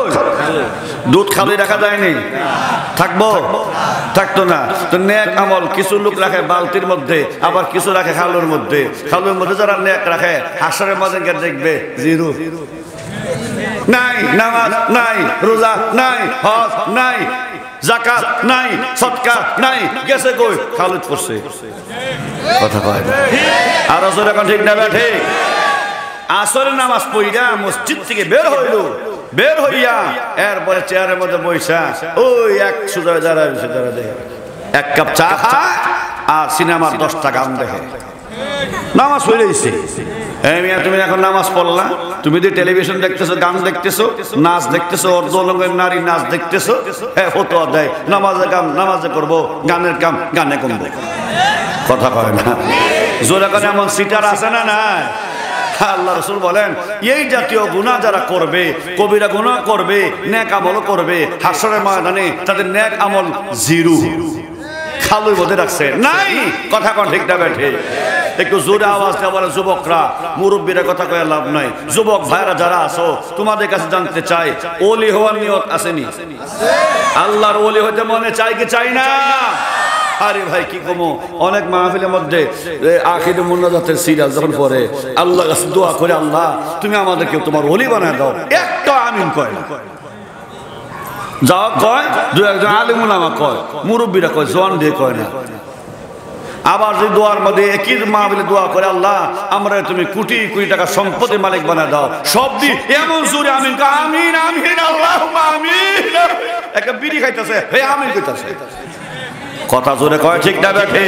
[SPEAKER 1] দুধ খালি রাখা যায়নি। থাকব? থাকতো না। তো নেক আমল, কিছু লোক রাখে বালতির মধ্যে, আবার কিছু রাখে খালুর মধ্যে। খালুর মধ্যে যারা নেক রাখে, হাসরের গিয়ে দেখবে, জিরো। নাই, নামাজ নাই, রোজা নাই, হজ নাই জাকাত নাই সৎকা নাই। গেছে কই? খালুদ পড়ছে। কথা কয় আর আসলে এখন ঠিক না ঠিক। আসরে নামাজ পড়িয়া মসজিদ থেকে বের হইল। বের হইয়া এরপরে চেয়ারের মধ্যে বইসা, ওই এক সুদা যারা যারা দেখে এক কাপ চা খায় আর সিনেমার দশটা গান দেখে। নামাজ হইলেছে এই মিয়া, তুমি এখন নামাজ পড়লা তুমি যে টেলিভিশন দেখতেছো, গান দেখতেছো, নাচ দেখতেছো, অর্ধলঙ্গের নারী নাচ দেখতেছো হ্যাঁ ফটো দেয় নামাজে কাম, নামাজে করব গানের কাম, গানে কমবো। কথা কয় না। জোরে এমন সিটার আছে না না আল্লাহ রসুল বলেন, এই জাতীয় গুণা যারা করবে, কবিরা গুণা করবে ন্যাক আমল করবে, হাসরের ময়দানে তাদের ন্যাক আমল জিরু। মধ্যে রাখছে কথা কন ঠিক আওয়াজ বলে যুবকরা কথা কয়ে লাভ নাই। যুবক ভাইরা যারা তোমাদের কাছে জানতে চাই আল্লাহর ওলি হতে মনে চাই কি চাই না? আরে ভাই, কি কমো? অনেক মাহফিলের মধ্যে আখির মুন্নাজাতের সিরিয়াল যখন পরে আল্লাহ দোয়া করে, আল্লাহ, তুমি আমাদেরকে তোমার ওলি বানায় দাও। একটা আমিন কয় না। যা কয়, দু একজন আলিমুল আমা কয়, মুরব্বীরা কয়, জোয়ান দিয়ে কয় না। আবার যে দোয়ার মধ্যে একই মাহবিলে দোয়া করে, আল্লাহ, আমরা তুমি কোটি কোটি টাকা সম্পত্তির মালিক বানায় দাও। সব দি, এমন জোরে আমিন আমিন আমিন আল্লাহ আমিন। একটা বিড়ি খাইতেছে, হে আমিন কইতাছে। কথা জোরে কয়, ঠিক না দেখে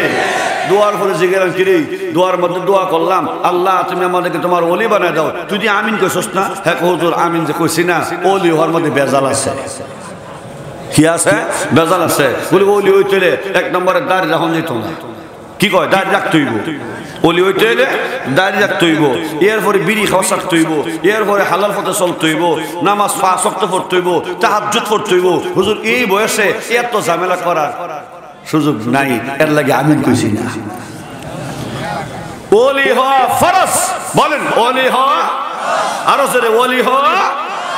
[SPEAKER 1] দোয়ার পরে জিগেলাম কিরে, দোয়ার মধ্যে দোয়া করলাম। আল্লাহ, তুমি আমাদেরকে তোমার অলি বানায় দাও। তুই যে আমিন কইছস না? হ্যাঁ হুজুর, আমিন যে কইছি না অলি হওয়ার মধ্যে বেজাল আছে। কি আছে? বেজাল আছে। বলি, ওলি ওই চলে এক নম্বরের দাঁড়িয়ে যখন যেত না। কি কয়? দাঁড়িয়ে রাখতে হইব। অলি হইতে হইলে দাঁড়িয়ে রাখতে হইব। এরপরে বিড়ি খাওয়া থাকতে হইব। এরপরে হালাল পথে চলতে হইব। নামাজ পা শক্ত পড়তে হইব। তাহাজ্জুদ পড়তে হইব। হুজুর, এই বয়সে এত ঝামেলা করার সুযোগ নাই, এর লাগে আমি কইছি না। ওলি হওয়া ফরস বলেন, ওলি হওয়া, আরও জোরে, ওলি হওয়া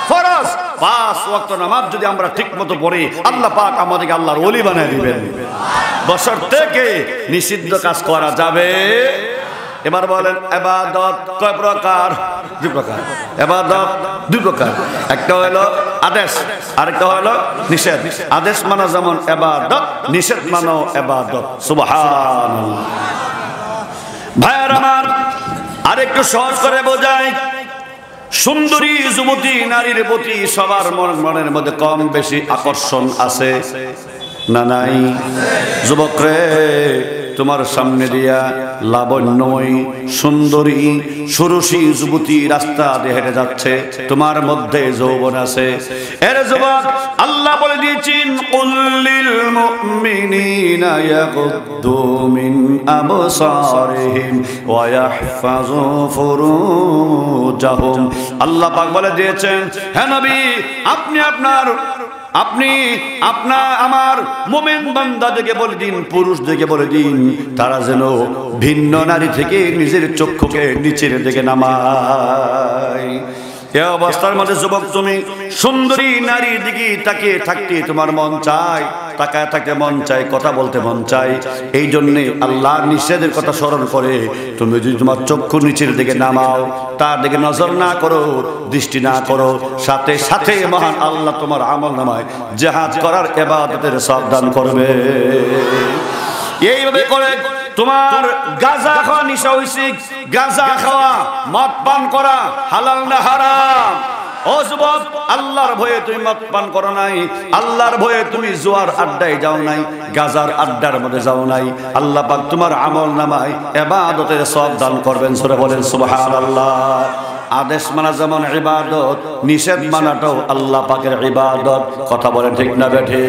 [SPEAKER 1] ফরস পাঁচ ওয়াক্ত নামাজ যদি আমরা ঠিক মতো পড়ি, আল্লাহ পাক আমাদেরকে আল্লাহর ওলি বানিয়ে দিবেন। বছর থেকে নিষিদ্ধ কাজ করা যাবে। এবার বলেন, এবাদত কয় প্রকার? দুই প্রকার। এবাদত, দুই প্রকার। একটা হলো আদেশ, আরেকটা হলো নিষেধ। আদেশ মানা যেমন এবাদত, নিষেধ মানো এবাদত। সুবহানাল্লাহ। ভাইয়ার আমার, আরেকটু সহজ করে বোঝায় সুন্দরী যুবতী, নারীর প্রতি সবার মন মনের মধ্যে কম বেশি আকর্ষণ আছে না নাই? যুবক রে। তোমার সামনে দিয়া লাবণ্যময়ী, সুন্দরী, সুরসী যুবতী রাস্তা হেঁটে যাচ্ছে। তোমার মধ্যে যৌবন আছে। এর যুবক আল্লাহ বলে দিয়েছেন কুল্লিল মুমিনিনা ইয়াগুদ্দু মিন আবসারিহিম ওয়া ইয়াহফাযু ফুরুজাহুম। আল্লাহ পাক বলে দিয়েছেন, হে নবী, আপনি আপনার আপনি আপনার আমার মোমেন বান্দা দেখে বলে দিন পুরুষ দেখে বলে দিন, তারা যেন ভিন্ন নারী থেকে নিজের চক্ষুকে নিচের দিকে নামায়। এ অবস্থার মধ্যে যুবক তুমি সুন্দরী নারীর দিকে তাকিয়ে থাকতে তোমার মন চায়, তাকায় থাকতে মন চায়, কথা বলতে মন চায়। এই জন্যে আল্লাহর নিষেধের কথা স্মরণ করে, তুমি যদি তোমার চক্ষু নিচের দিকে নামাও, তার দিকে নজর না করো, দৃষ্টি না করো, সাথে সাথে মহান আল্লাহ তোমার আমল নামায় জাহাজ করার এবাদতের সাবধান করবে। এইভাবে করে তোমার গাজা খাওয়া নিশা হইছে গাজা খাওয়া মদ পান করা হালাল না হারাম। যুবক আল্লাহর ভয়ে তুমি মদ পান করো নাই আল্লাহর ভয়ে তুমি জোয়ার আড্ডায় যাও নাই গাজার আড্ডার মধ্যে যাও নাই। আল্লাহ পাক তোমার আমল নামায় এবাদতের সব দান করবেন সুরে বলেন সুবহানাল্লাহ। আদেশ মানা যেমন ইবাদত, নিষেধ মানাটাও আল্লাহ পাকের ইবাদত। কথা বলেন ঠিক না বেঠে?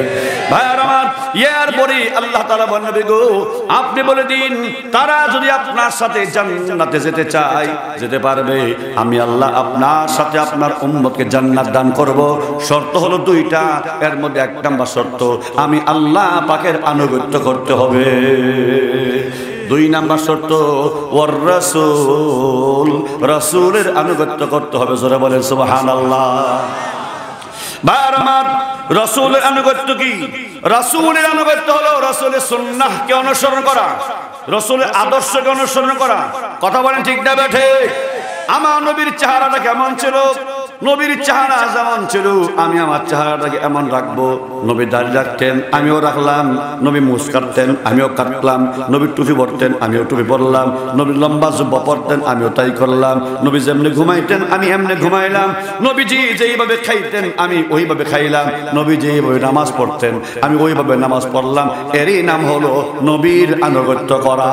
[SPEAKER 1] আল্লাহ গো, আপনি বলে দিন, তারা যদি আপনার সাথে যেতে চায়, যেতে পারবে। আমি আল্লাহ আপনার সাথে আপনার জান্নাত দান করব। শর্ত হলো দুইটা, এর মধ্যে এক শর্ত, আমি আল্লাহ পাকের আনুগত্য করতে হবে। দুই নাম্বার শর্ত ওর রসুল, রসুলের আনুগত্য করতে হবে, জোরে বলেন সুবাহান রসুলের আনুগত্য কি? রসুলের আনুগত্য হলো রসুলের সুন্নাহকে অনুসরণ করা, রসুলের আদর্শকে অনুসরণ করা। কথা বলেন ঠিক না বেঠে? আমার নবীর চেহারাটা কেমন ছিল? নবীর চেহারা যেমন ছিল, আমি আমার চেহারাটাকে এমন রাখব। নবী দাঁড়িয়ে রাখতেন, আমিও রাখলাম। নবী মুস কাটতেন, আমিও কাটলাম। নবী টুপি পরতেন, আমিও টুপি পরলাম। নবী লম্বা জুব্বা পরতেন, আমিও তাই করলাম। নবী যেমনি ঘুমাইতেন, আমি এমনি ঘুমাইলাম। নবীজি যেইভাবে খাইতেন, আমি ওইভাবে খাইলাম। নবী যেইভাবে নামাজ পড়তেন, আমি ওইভাবে নামাজ পড়লাম। এরই নাম হলো নবীর আনুগত্য করা।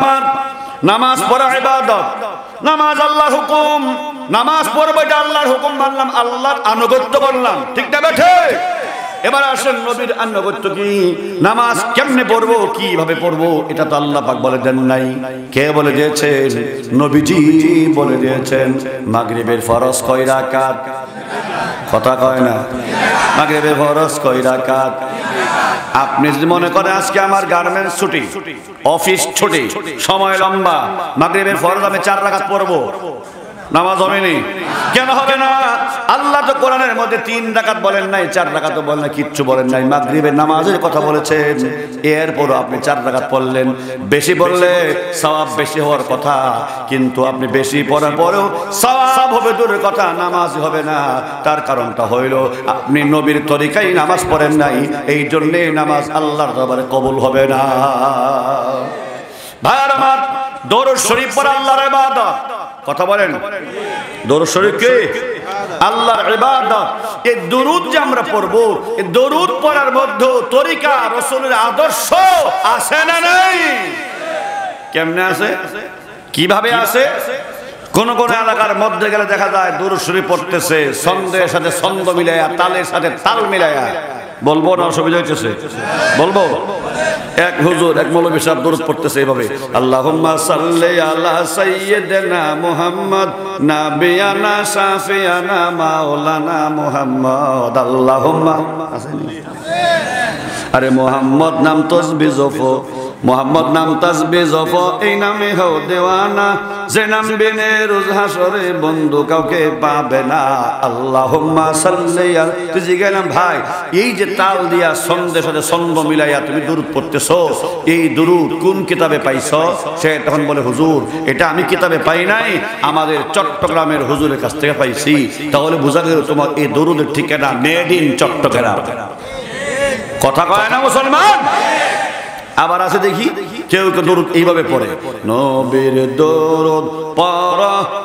[SPEAKER 1] আমার, নামাজ পড়া ইবাদত। নামাজ আল্লাহর হুকুম। নামাজ পড়ব এটা আল্লাহর হুকুম মানলাম, আল্লাহর আনুগত্য করলাম ঠিক না বেঠে? এবার আসেন নবীর আনুগত্য কি? নামাজ কেমনে পড়ব, কীভাবে পড়ব, এটা তো আল্লাহ পাক বলে দেন নাই। কে বলে দিয়েছেন? নবীজি বলে দিয়েছেন, মাগরিবের ফরজ কয় রাকাত? কথা কয় না? মাগরিবের ফরজ কয় রাকাত? আপনি যদি মনে করেন আজকে আমার গার্মেন্টস ছুটি অফিস ছুটি, সময় লম্বা, মাগরিবের ফরজ আমি চার রাখাত পড়ব নামাজ হবে নি কেন হবে না? আল্লাহ তো কোরআনের মধ্যে তিন রাকাত বলেন নাই, চার রাকাত বলেন না কিচ্ছু বলেন নাই। মাগরিবের নামাজের কথা বলেছেন। এরপর আপনি চার রাকাত পড়লেন। বেশি পড়লে সওয়াব বেশি হওয়ার কথা, কিন্তু আপনি বেশি পড়ার পরেও সওয়াব হবে দূরের কথা, নামাজ হবে না। তার কারণটা হইল, আপনি নবীর তরিকাই নামাজ পড়েন নাই এই জন্যে নামাজ আল্লাহর দরবারে কবুল হবে না। ভাইয়ার আমার দৌড় শরীফ পড়া আল্লাহর ইবাদত। কথা বলেন। দরুদ শরীফ কে? আল্লাহর ইবাদত। এই দরুদ যে আমরা পড়ব এই দরুদ পড়ার মধ্যে তরিকা, রাসূলের আদর্শ আছে না নাই? কেমনে আছে? কীভাবে আছে? কোন কোন এলাকার মধ্যে গেলে দেখা যায় দরুদ শরীফ পড়তেছে, ছন্দের সাথে ছন্দ মিলাইয়া, তালের সাথে তাল মিলাইয়া। বলব না অসুবিধা হইতেছে? বলব? এক হুজুর, এক মৌলবী সাহেব দরুদ পড়তেছে এইভাবে, আল্লাহুম্মা সাল্লি আলা সাইয়্যিদিনা মুহাম্মদ, নাবিয়ানা শাফিয়ানা মাওলানা মুহাম্মদ, আল্লাহুম্মা? আরে মোহাম্মদ নাম তসবি জফো মোহাম্মদ নাম তসবি জফো, এই নামে হও দেওয়ানা। যে নাম বিনে রোজ হাসরে বন্ধু কাউকে পাবে না। আল্লাহ সাল্লি আল- তুই জিজ্ঞাসলাম ভাই, এই যে তাল দিয়া ছন্দের সাথে ছন্দ মিলাইয়া তুমি দুরুদ পড়তেছো, এই দুরুদ কোন কিতাবে পাইছো? সে তখন বলে, হুজুর, এটা আমি কিতাবে পাই নাই, আমাদের চট্টগ্রামের হুজুরের কাছ থেকে পাইছি। তাহলে বোঝা গেল তোমার এই দরুদের ঠিকানা মেড ইন চট্টগ্রাম। কথা কয় না মুসলমান? আবার আছে দেখি কেউ কেউ দরুদ এইভাবে পড়ে নবীর দরুদ পর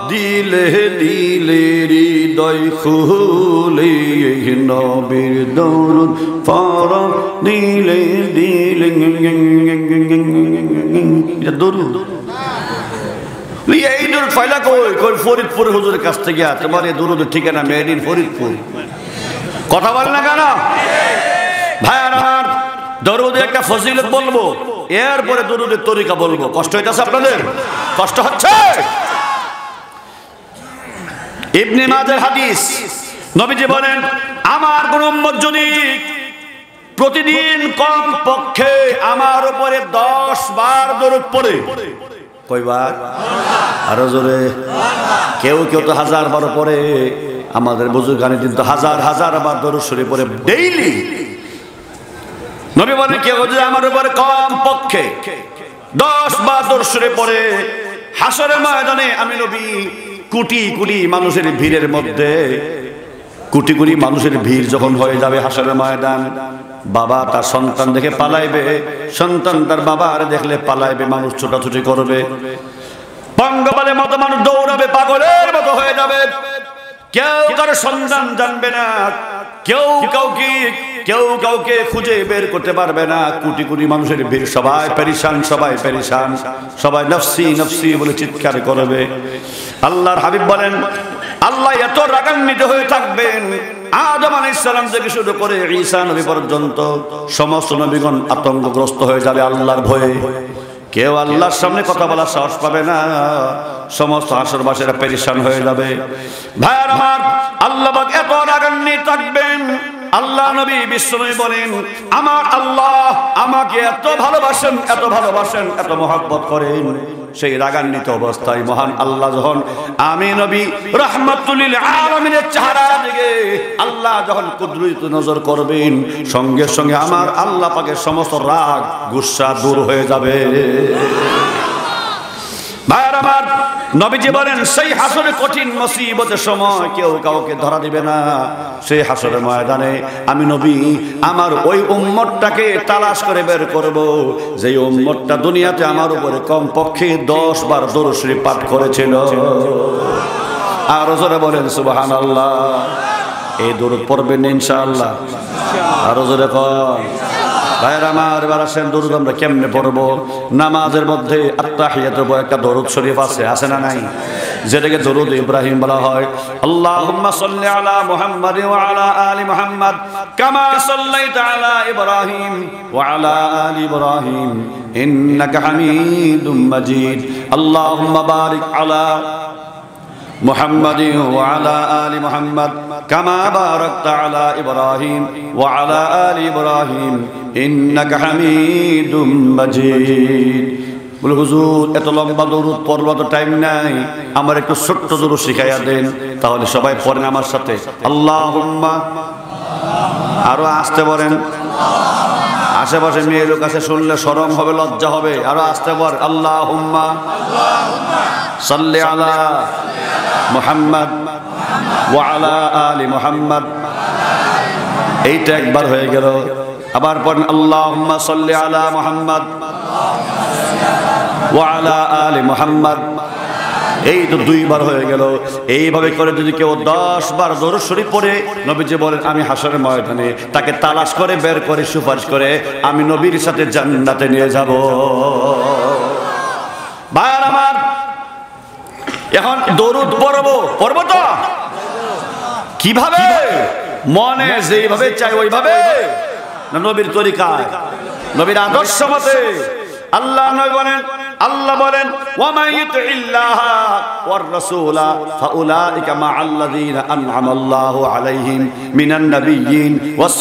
[SPEAKER 1] দিলে দিলে হৃদয় খুলে নবীর দরুদ পর দিলে দিলে এটা দরুদ এই দরুদ ফাইলা কই কই ফরিদপুর হুজুরের কাছ থেকে তোমার এই দরুদের ঠিকানা মেড ফরিদপুর কথা বল না কেন দরুদে একটা ফজিলত বলব। এরপরে দরুদের তরিকা বলব। কষ্ট হইতেছে আপনাদের? কষ্ট হচ্ছে? ইবনে মাজার হাদিস। নবীজি বলেন, আমার কোন উম্মত যদি প্রতিদিন কম পক্ষে আমার উপরে দশ বার দরুদ পড়ে। কয়বার? আরও জোরে। কেউ কেউ তো হাজার বার পরে আমাদের বুজুর্গানে দিন তো হাজার হাজার বার দরুদ শরীফ পড়ে। ডেইলি নবী বলে কেউ যদি আমার উপরে কম পক্ষে দশ বার দর্শনে পড়ে হাসরের ময়দানে আমি নবী কোটি কোটি মানুষের ভিড়ের মধ্যে, কোটি কোটি মানুষের ভিড় যখন হয়ে যাবে হাসরের ময়দান, বাবা তার সন্তান দেখে পালাইবে, সন্তান তার বাবার দেখলে পালাইবে, মানুষ ছোটাছুটি করবে। পঙ্গপালের মতো মানুষ দৌড়াবে, পাগলের মতো হয়ে যাবে। কেউ কারও সন্তান জানবে না, কেউ কাউকে কেউ কাউকে খুঁজে বের করতে পারবে না। কোটি কোটি মানুষের ভিড়। সবাই পেরিসান সবাই পেরিসান সবাই নফসি নফসি বলে চিৎকার করবে। আল্লাহর হাবিব বলেন, আল্লাহ এত রাগান্বিত হয়ে থাকবেন। আদম আলাইসালাম থেকে শুরু করে ঈসা নবী পর্যন্ত সমস্ত নবীগণ আতঙ্কগ্রস্ত হয়ে যাবে আল্লাহর ভয়ে। কেউ আল্লাহর সামনে কথা বলার সাহস পাবে না। সমস্ত আসর বাসেরা পেরিশান হয়ে যাবে। ভাইয়ার আমার আল্লাহ এত রাগান্বিত থাকবেন। আল্লাহ নবী বিশ্বনবী বলেন, আমার আল্লাহ আমাকে এত ভালোবাসেন এত ভালোবাসেন, এত মহব্বত করেন। সেই রাগান্বিত অবস্থায় মহান আল্লাহ যখন আমি নবী রহমতুল্লিল আলমিনের চেহারা দিকে আল্লাহ যখন কুদরত নজর করবেন, সঙ্গে সঙ্গে আমার আল্লাহ পাকের সমস্ত রাগ, গুসা দূর হয়ে যাবে। ভাইয়ার আমার নবীজি বলেন, সেই হাসরে কঠিন মুসিবতের সময় কেউ কাউকে ধরা দিবে না। সেই হাসরের ময়দানে আমি নবী, আমার ওই উম্মতটাকে তালাশ করে বের করব। যেই উম্মতটা দুনিয়াতে আমার উপরে কম পক্ষে দশ বার দরশ্রী পাঠ করেছিল। আর জোরে বলেন সুবাহান আল্লাহ এই দূর পড়বেন ইনশাআল্লাহ। আরও জোরে কন। ভাইয়ের আমার এবার আসেন পড়ব? নামাজের মধ্যে আত্মাহিয়াতের উপর একটা দরুদ আছে না নাই? যেটাকে দরুদ ইব্রাহিম বলা হয়। আল্লাহুম্মা সাল্লি আলা আলা আলি মুহাম্মাদ, কামা সাল্লাইতা আলা ইব্রাহিম ওয়া আলা আলি ইব্রাহিম, ইন্নাকা হামিদুম মাজিদ। আল্লাহুম্মা محمد وعلى آل محمد كما باركت على إبراهيم وعلى آل إبراهيم إنك حميد مجيد বলে হুজুর এত লম্বা দৌড় পড়বার তো টাইম নাই আমার একটু ছোট্ট দৌড় শিখাইয়া দেন তাহলে সবাই পড়েন আমার সাথে আল্লাহ আরো আসতে পারেন আশেপাশে মেয়ে লোক আছে শুনলে সরম হবে, লজ্জা হবে। আরও আসতে পার। আল্লাহ হুম্মা সাল্লি আলা মোহাম্মদ ওয়ালা আলী মোহাম্মদ। এইটা একবার হয়ে গেল। আবার পড়েন আল্লাহ সাল্লি আলা মোহাম্মদ ওয়ালা আলী মোহাম্মদ। এই তো দুইবার হয়ে গেল। এইভাবে করে যদি কেউ দশ বার দরুদ শরীফ পড়ে, নবীজি বলেন, আমি হাসরের ময়দানে তাকে তালাশ করে, বের করে, সুপারিশ করে, আমি নবীর সাথে জান্নাতে নিয়ে যাব। ভাইয়ার আমার, এখন দরুদ পড়ব পড়ব তো? কীভাবে? মনে যেইভাবে চাই ওইভাবে। নবীর তরিকায়, নবীর আদর্শ মতে, আল্লাহ নবী বলেন আল্লাহ বলেন আলাইহিম মিনান নাবিয়্যিন ওয়াস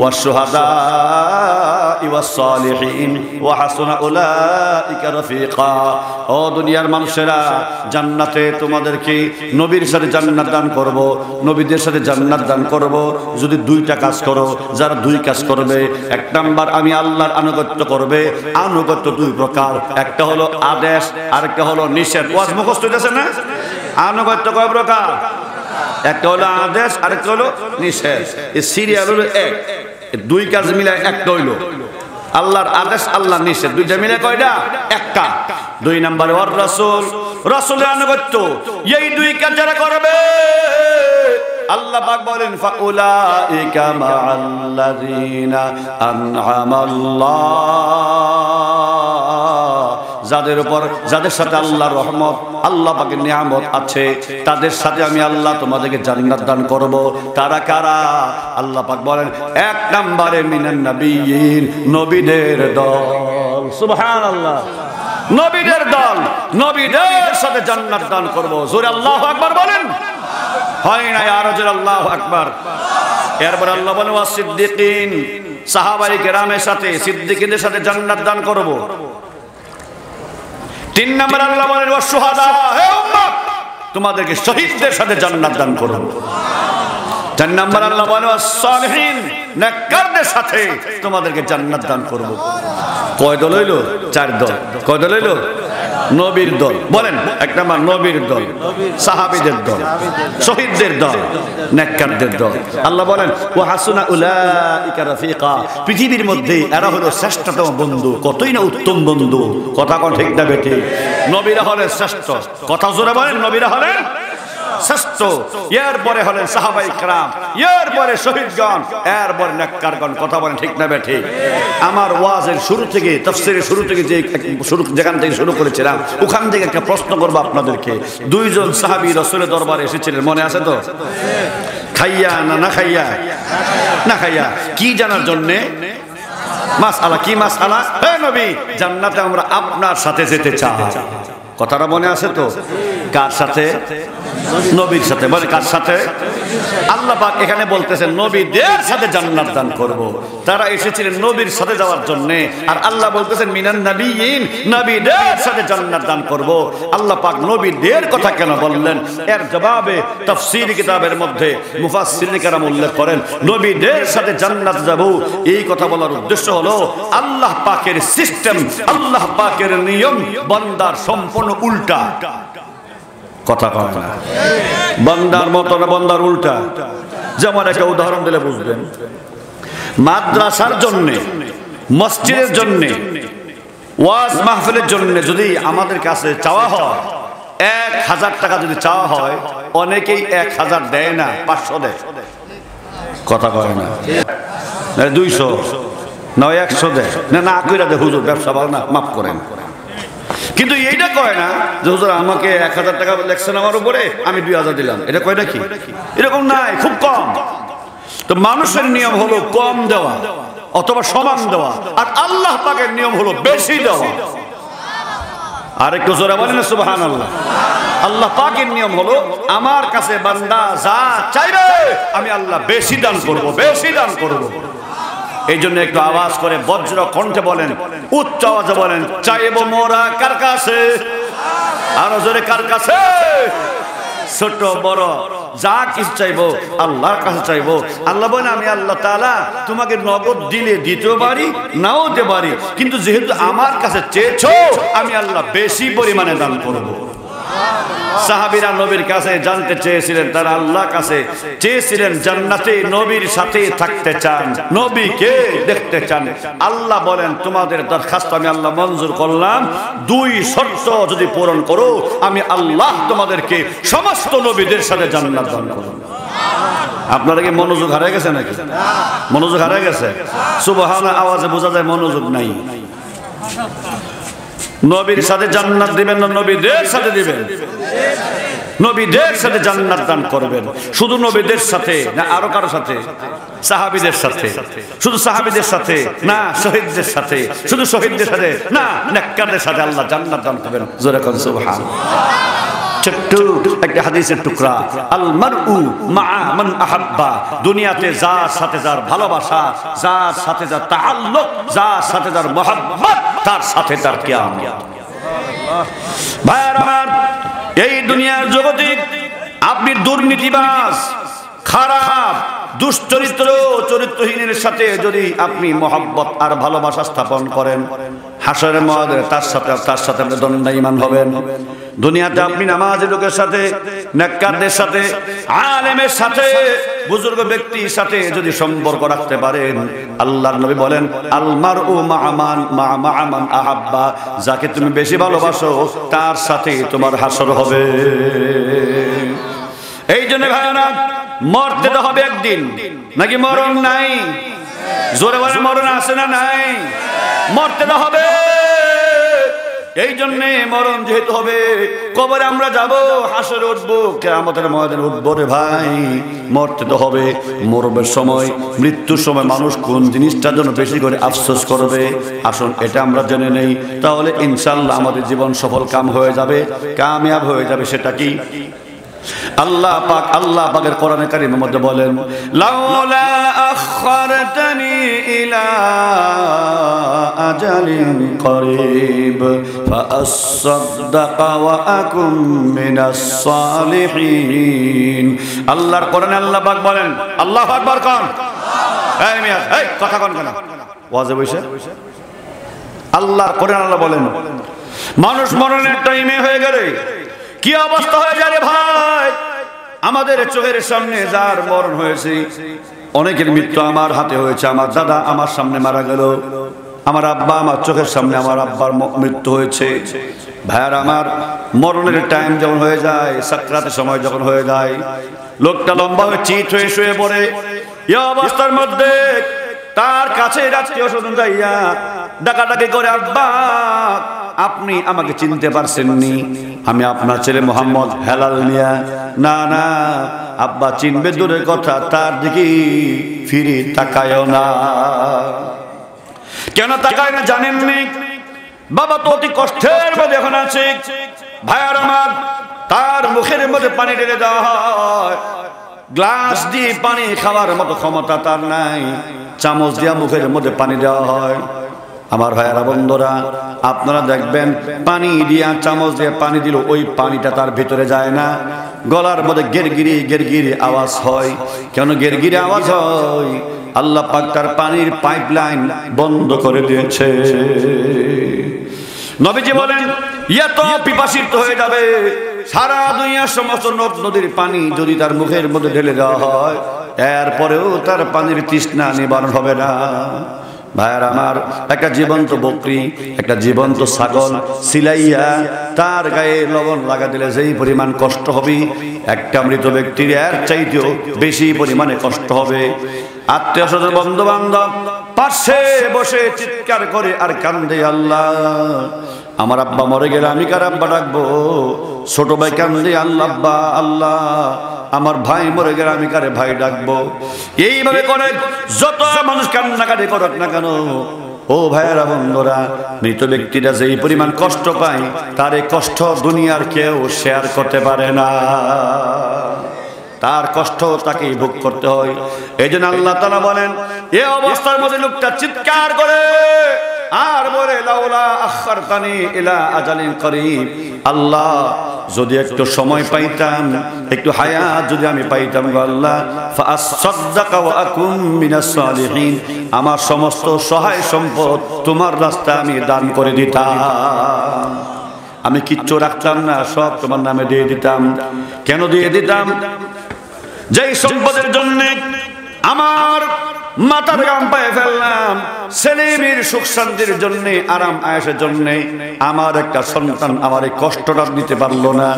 [SPEAKER 1] ওয়াশ শুহাদা'i ওয়াস সালিহিন ওয়া হাসুনা উলাইকা ও দুনিয়ার মানুষেরা, জান্নাতে তোমাদেরকে নবীর সাথে জান্নাত দান করব, নবীদের সাথে জান্নাত দান করব, যদি দুইটা কাজ করো, যারা দুই কাজ করবে, এক নাম্বার আমি আল্লাহর আনুগত্য করবে, আনুগত্য দুই প্রকার। একটা হলো আদেশ, আরেকটা হলো নিষেধ। ওয়াজ মুখস্থ হইতেছে না? আনুগত্য কয় প্রকার? একটা হলো আদেশ, আরেকটা হলো নিষেধ। এই সিরিয়াল হলো এক। দুই কাজ মিলে একটা হইল। আল্লাহর আদেশ আল্লাহ নিষেধ। দুইটা মিলে কয়টা? একটা। দুই নাম্বার ওর রাসূল। রাসূলের আনুগত্য। এই দুই কাজ যারা করবে, আল্লাহ বলেন, ফাউলাইকা মাআল্লাযিনা আন'আমাল্লাহ। যাদের উপর, যাদের সাথে আল্লাহ রহমত, আল্লাহ পাকের নিয়ামত আছে, তাদের সাথে আমি আল্লাহ তোমাদেরকে জান্নাত দান করব। তারা কারা? আল্লাহ পাক বলেন, এক নম্বরে মিনান নবীন নবীদের দল। সুবহানাল্লাহ। নবীদের দল, নবীদের সাথে জান্নাত দান করব। জোরে আল্লাহু আকবার বলেন। হয় না আর জোরে আল্লাহু আকবার। এরপর আল্লাহ বলেন ওয়া সিদ্দিকিন সাহাবাই কেরামের সাথে সিদ্দিকিনের সাথে জান্নাত দান করব। তিন নম্বর আল্লাহ বলেন তোমাদেরকে শহীদদের সাথে জান্নাত দান করুন চার নম্বর আল্লাহ বলেন নেককারদের সাথে তোমাদেরকে জান্নাত দান করব। কয় দল হইল? চার দল। কয় দল হইল? নবীর দল। বলেন, এক নম্বর নবীর দল, সাহাবীদের দল, শহীদদের দল, নেককারদের দল। আল্লাহ বলেন ও হাসুনা উলাইকা রাফিকা। পৃথিবীর মধ্যে এরা হলো শ্রেষ্ঠতম বন্ধু। কতই না উত্তম বন্ধু। কথা কোন ঠিক না বেঠি। নবীরা হলেন শ্রেষ্ঠ। কথা জোরে বলেন, নবীরা হলেন শ্রেষ্ঠ। এর পরে হলেন সাহাবাই ক্রাম। এর পরে শহীদগণ এর পরে নেককারগণ। কথা বলেন ঠিক না বেঠি? আমার ওয়াজের শুরু থেকে, তফসিরের শুরু থেকে যে শুরু, যেখান থেকে শুরু করেছিলাম, ওখান থেকে একটা প্রশ্ন করব আপনাদেরকে। দুইজন সাহাবি রসুলের দরবারে এসেছিলেন, মনে আছে তো? খাইয়া না না খাইয়া? না খাইয়া। কি জানার জন্যে? মাস আলা কি মাস আলা হে নবী, জান্নাতে আমরা আপনার সাথে যেতে চাই। কথাটা মনে আছে তো? কার সাথে? নবীর সাথে। বলে, কার সাথে? আল্লাহ পাক এখানে বলতেছেন, নবীদের সাথে জান্নাত দান করব। তারা এসেছিলেন নবীর সাথে যাওয়ার জন্য। আর আল্লাহ বলতেছেন, মিনান নবীন নবীদের সাথে জান্নাত দান করব। আল্লাহ পাক নবীদের কথা কেন বললেন? এর জবাবে তাফসীর কিতাবের মধ্যে মুফাসসিরিন কেরাম উল্লেখ করেন, নবীদের সাথে জান্নাত যাব। এই কথা বলার উদ্দেশ্য হলো, আল্লাহ পাকের সিস্টেম আল্লাহ পাকের নিয়ম, বান্দার সম্পূর্ণ উল্টা। কথা না। বান্দার মতো না বান্দার উল্টা। যেমন একটা উদাহরণ দিলে বুঝবেন। মাদ্রাসার জন্য, মসজিদের জন্য, ওয়াজ মাহফিলের জন্য যদি আমাদের কাছে চাওয়া হয়, এক হাজার টাকা যদি চাওয়া হয়, অনেকেই এক হাজার দেয় না, পাঁচশো দেয়। কথা কয় না। দুইশো। নয় একশো দেয়। না না, কইরা দে, হুজুর, ব্যবসা ভালো না, মাফ করেন। কিন্তু এইটা কয় না যে, হুজুর, আমাকে এক হাজার টাকা লেখছেন আমার উপরে, আমি দুই হাজার দিলাম। এটা কয় নাকি এরকম নাই, খুব কম। তো মানুষের নিয়ম হলো কম দেওয়া অথবা সমান দেওয়া, আর আল্লাহ পাকের নিয়ম হলো বেশি দেওয়া। আরেকটু জোরে বলেন সুবাহান আল্লাহ আল্লাহ পাকের নিয়ম হলো, আমার কাছে বান্দা যা চাইবে, আমি আল্লাহ বেশি দান করব, বেশি দান করব। এই জন্য একটু আওয়াজ করে বজ্র কণ্ঠে বলেন, উচ্চ আওয়াজে বলেন, চাইব মোরা কার কাছে আরও জোরে কার কাছে ছোট, বড়, যা কিছু চাইব, আল্লাহর কাছে চাইব। আল্লাহ বলেন, আমি আল্লাহ তালা তোমাকে নগদ দিলে দিতেও পারি, নাও দিতে পারি। কিন্তু যেহেতু আমার কাছে চেয়েছো, আমি আল্লাহ বেশি পরিমাণে দান করব। সাহাবিরা নবীর কাছে জানতে চেয়েছিলেন, তারা আল্লাহ কাছে চেয়েছিলেন জান্নাতে নবীর সাথে থাকতে চান। নবী নবীকে দেখতে চান। আল্লাহ বলেন, তোমাদের দরখাস্ত আমি আল্লাহ মঞ্জুর করলাম। দুই শর্ত যদি পূরণ করো, আমি আল্লাহ তোমাদেরকে সমস্ত নবীদের সাথে জান্নাত দান করব। আপনারা কি মনোযোগ হারিয়ে গেছে নাকি? মনোযোগ হারিয়ে গেছে? সুবহান আওয়াজে বোঝা যায় মনোযোগ নাই। নবীর সাথে জান্নাত দিবেন না নবীদের সাথে দিবেন? নবীদের সাথে জান্নাত দান করবেন। শুধু নবীদের সাথে না আরও কারও সাথে? সাহাবিদের সাথে। শুধু সাহাবিদের সাথে? না, শহীদদের সাথে। শুধু শহীদদের সাথে? না, নেককারদের সাথে আল্লাহ জান্নাত দান করবেন। জোরে কোন সুবহান। ছোট্ট একটা হাদিসের টুকরা। আল মারউ মা মান আহাব্বা। দুনিয়াতে যার সাথে যার ভালোবাসা, যার সাথে যার তাআল্লুক, যার সাথে যার মহব্বত তার সাথে তার কিয়ামত ভাইয়ার আমার, এই দুনিয়ার জগতে আপনি দুর্নীতিবাস খারাপ, দুশ্চরিত্র, চরিত্রহীনের সাথে যদি আপনি মহব্বত আর ভালোবাসা স্থাপন করেন, হাসরের মহাদের তার সাথে তার সাথে আপনি দণ্ডাইমান হবেন। দুনিয়াতে আপনি নামাজের লোকের সাথে, নেককারদের সাথে, আলেমের সাথে বুজুর্গ ব্যক্তির সাথে যদি সম্পর্ক রাখতে পারেন, আল্লাহর নবী বলেন আলমার ও মামান মা মামান আহাব্বা। যাকে তুমি বেশি ভালোবাসো, তার সাথে তোমার হাসর হবে। এই জন্য ভাইরা মরতে তো হবে একদিন। নাকি মরণ নাই? জোরে বলে মরণ আছে না নাই? মরতে তো হবে। এই জন্যে মরণ যেহেতু হবে, কবরে আমরা যাব, হাসের উঠবো কেমতের ময়দানে উঠবো রে ভাই। মরতে তো হবে, মরবের সময়, মৃত্যুর সময় মানুষ কোন জিনিসটার জন্য বেশি করে আফসোস করবে? আসুন, এটা আমরা জেনে নেই। তাহলে ইনশাল্লাহ আমাদের জীবন সফল কাম হয়ে যাবে, কামিয়াব হয়ে যাবে সেটা কি? আল্লাহ পাক, আল্লাহ পাকের কোরআনে কারিমের মধ্যে বলেন, লাউলা আখরতনি ইলা আজালিন করিব ফাআসাদদাকা ওয়া আকুম মিনাস সালিহিন। আল্লাহর কোরআনে আল্লাহ পাক বলেন, আল্লাহু আকবার কোন। এই মিয়া, এই, কথা কোন কেন? ওয়াজে বসে। আল্লাহর কোরআন আল্লাহ বলেন, মানুষ মরণের টাইমে হয়ে গেলে কি অবস্থা হয়ে রে ভাই? আমাদের চোখের সামনে যার মরণ হয়েছে, অনেকের মৃত্যু আমার হাতে হয়েছে, আমার দাদা আমার সামনে মারা গেল, আমার আব্বা আমার চোখের সামনে আমার আব্বার মৃত্যু হয়েছে। ভাইয়ার আমার মরণের টাইম যখন হয়ে যায় সাকরাতের সময় যখন হয়ে যায়, লোকটা লম্বা হয়ে চিত হয়ে শুয়ে পড়ে, এই অবস্থার মধ্যে তার কাছে রাত্রীয় স্বজন যাইয়া ডাকাডাকি করে, আব্বা আপনি আমাকে চিনতে পারছেননি। আমি আপনার ছেলে মোহাম্মদ হেলাল মিয়া। না না, আব্বা চিনবে দূরের কথা, তার দিকে ফিরে তাকায় না। কেন তাকায় না জানেননি বাবা তো অতি কষ্টের মধ্যে এখন আছে। ভাইয়ার আমার, তার মুখের মধ্যে পানি ঢেলে দেওয়া হয়। গ্লাস দিয়ে পানি খাওয়ার মতো ক্ষমতা তার নাই। চামচ দিয়া মুখের মধ্যে পানি দেওয়া হয়। আমার ভাইয়ারা বন্ধুরা, আপনারা দেখবেন পানি দিয়া চামচ দিয়ে পানি দিল ওই পানিটা তার ভিতরে যায় না। গলার মধ্যে গেরগিরি গেরগিরি আওয়াজ হয়। কেন গেরগিরি আওয়াজ হয়? আল্লাহ পাক তার পানির পাইপলাইন বন্ধ করে দিয়েছে। নবীজি বলেন এত পিপাসিত হয়ে যাবে। সারা দুনিয়ার সমস্ত নদ নদীর পানি যদি তার মুখের মধ্যে ঢেলে দেওয়া হয়, এরপরেও তার পানির তৃষ্ণা নিবারণ হবে না। ভাইয়ার আমার একটা জীবন্ত বকরি, একটা জীবন্ত ছাগল সিলাইয়া তার গায়ে লবণ লাগা দিলে যেই পরিমাণ কষ্ট হবে, একটা মৃত ব্যক্তির এর চাইতেও বেশি পরিমাণে কষ্ট হবে। আত্মীয় স্বজন বন্ধু বান্ধব পাশে বসে চিৎকার করে আর কান্দে, আল্লাহ, আমার আব্বা মরে গেলে আমি কার আব্বা ডাকবো? ছোট ভাই কান্দে, আল্লাহ আল্লাহ আমার ভাই মরে গেলে আমি কারে ভাই ডাকবো? এইভাবে করে যত মানুষ কান্নাকাটি করক না কেন, ও ভাইয়েরা, বন্ধুরা, মৃত ব্যক্তিরা যেই পরিমাণ কষ্ট পায়, তার এই কষ্ট দুনিয়ার কেউ শেয়ার করতে পারে না। তার কষ্ট তাকে ভোগ করতে হয়। এই জন্য আল্লাহ তালা বলেন, এ অবস্থার মধ্যে লোকটা চিৎকার করে আর বলে, লাউলা তানি ইলা আজালিন করিম আল্লাহ, যদি একটু সময় পাইতাম, একটু হায়াত যদি আমি পাইতাম গো আল্লাহ আমার সমস্ত সহায় সম্পদ তোমার রাস্তায় আমি দান করে দিতাম। আমি কিচ্ছু রাখতাম না, সব তোমার নামে দিয়ে দিতাম। কেন দিয়ে দিতাম? যেই সম্পদের জন্য আমার মাথার গাম পায়ে ফেললাম। ছেলেমেয়ের সুখ শান্তির জন্য, আরাম আয়াসের জন্য। আমার একটা সন্তান আমার এই কষ্টটা নিতে পারল না,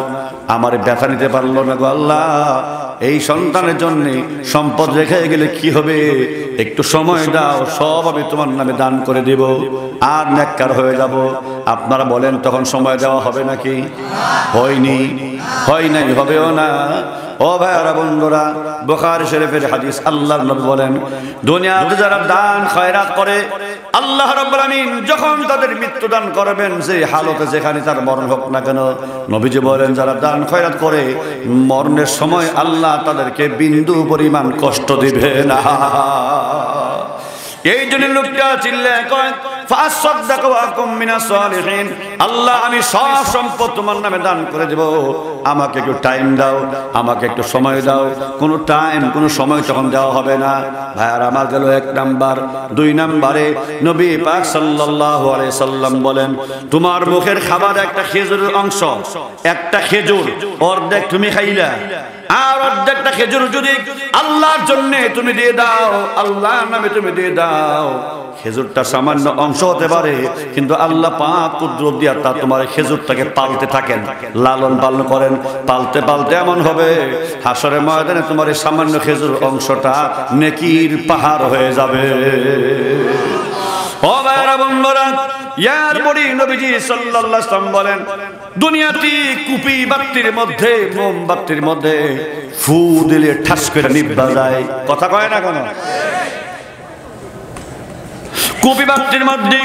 [SPEAKER 1] আমার ব্যথা নিতে পারল না আল্লাহ। এই সন্তানের জন্য সম্পদ রেখে গেলে কি হবে? একটু সময় দাও, সব আমি তোমার নামে দান করে দেব। আর নেককার হয়ে যাব। আপনারা বলেন, তখন সময় দেওয়া হবে নাকি? হয়নি। হয় নাই, হবেও না। ও ভাইয়ারা, বন্ধুরা, বোখার শরীফের হাদিস আল্লাহ বলেন দুনিয়াতে যারা দান, খয়রাত করে, আল্লাহ রাব্বুল আমিন যখন তাদের মৃত্যু দান করবেন, সেই হালতে যেখানে তার মরণ হোক না কেন, নবীজি বলেন, যারা দান, খয়রাত করে, মরণের সময় আল্লাহ তাদেরকে বিন্দু পরিমাণ কষ্ট দিবে না এই জন্য লোকটা চিল্লায় কয় আল্লাহ, আমি সব সম্পদ তোমার নামে দান করে দেব। আমাকে একটু টাইম দাও, আমাকে একটু সময় দাও। কোনো টাইম, কোনো সময় তখন দেওয়া হবে না। ভাইয়ার আমার গেল এক নাম্বার। দুই নাম্বারে নবী পাক সাল্লাল্লাহু আলাইহি সাল্লাম বলেন, তোমার মুখের খাবার একটা খেজুরের অংশ, একটা খেজুর, অর্ধেক তুমি খাইলা। আর অর্ধেকটা খেজুর যদি আল্লাহর জন্য তুমি দিয়ে দাও, আল্লাহর নামে তুমি দিয়ে দাও, খেজুরটা সামান্য অংশ হতে পারে, কিন্তু আল্লাহ পাক কুদরত দিয়া তা তোমার খেজুরটাকে পালতে থাকেন, লালন পালন করেন, পালতে পালতে এমন হবে, হাসরের ময়দানে তোমার এই সামান্য খেজুর অংশটা নেকির পাহাড় হয়ে যাবে। ও ভাইরা বন্ধুরা, ইয়ার পরে নবীজি সাল্লাল্লাহু বলেন দুনিয়াতে কুপি বাত্তির মধ্যে মোমবাত্তির মধ্যে ফু দিলে ঠাস করে নিব্বা যায়। কথা কয় না কেন? কুপি বাতির মধ্যে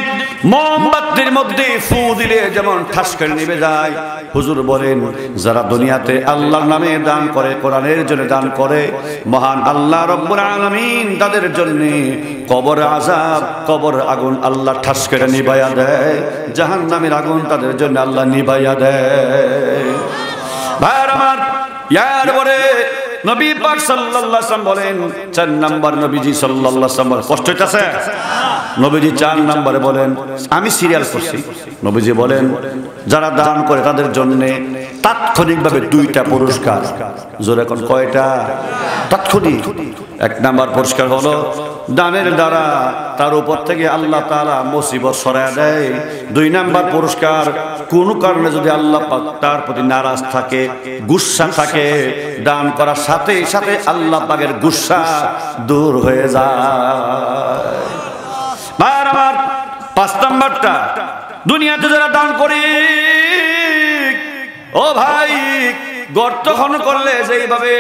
[SPEAKER 1] মোমবাতির মধ্যে ফু দিলে যেমন ঠাস করে যায়। হুজুর বলেন, যারা দুনিয়াতে আল্লাহর নামে দান করে, কোরআনের জন্য দান করে, মহান আল্লাহ রব্বুল আলামিন তাদের জন্য কবর আজাব কবর আগুন আল্লাহ ঠাস করে নিভাইয়া দেয়। জাহান নামের আগুন তাদের জন্য আল্লাহ নিভাইয়া দেয়। ভাইয়ার আমার, ইয়ার পরে নবী পাক সাল্লাল্লাহু আলাইহি বলেন, চার নাম্বার নবীজি সাল্লাল্লাহু আলাইহি কষ্ট হইতাছে? নবীজি চার নাম্বারে বলেন, আমি সিরিয়াল করছি। নবীজি বলেন, যারা দান করে তাদের জন্য তাৎক্ষণিকভাবে দুইটা পুরস্কার। জোরে এখন কয়টা? তাৎক্ষণিক। এক নাম্বার পুরস্কার হলো দানের দ্বারা তার উপর থেকে আল্লাহ তারা মুসিবত সরায় দেয়। দুই নাম্বার পুরস্কার কোন কারণে যদি আল্লাহ পাক তার প্রতি নারাজ থাকে, গুসা থাকে, দান করার সাথে সাথে আল্লাহ পাকের গুসা দূর হয়ে যায়। আমার পাঁচ নাম্বারটা, দুনিয়াতে যারা দান করি, ও ভাই গর্ত খন করলে যেইভাবে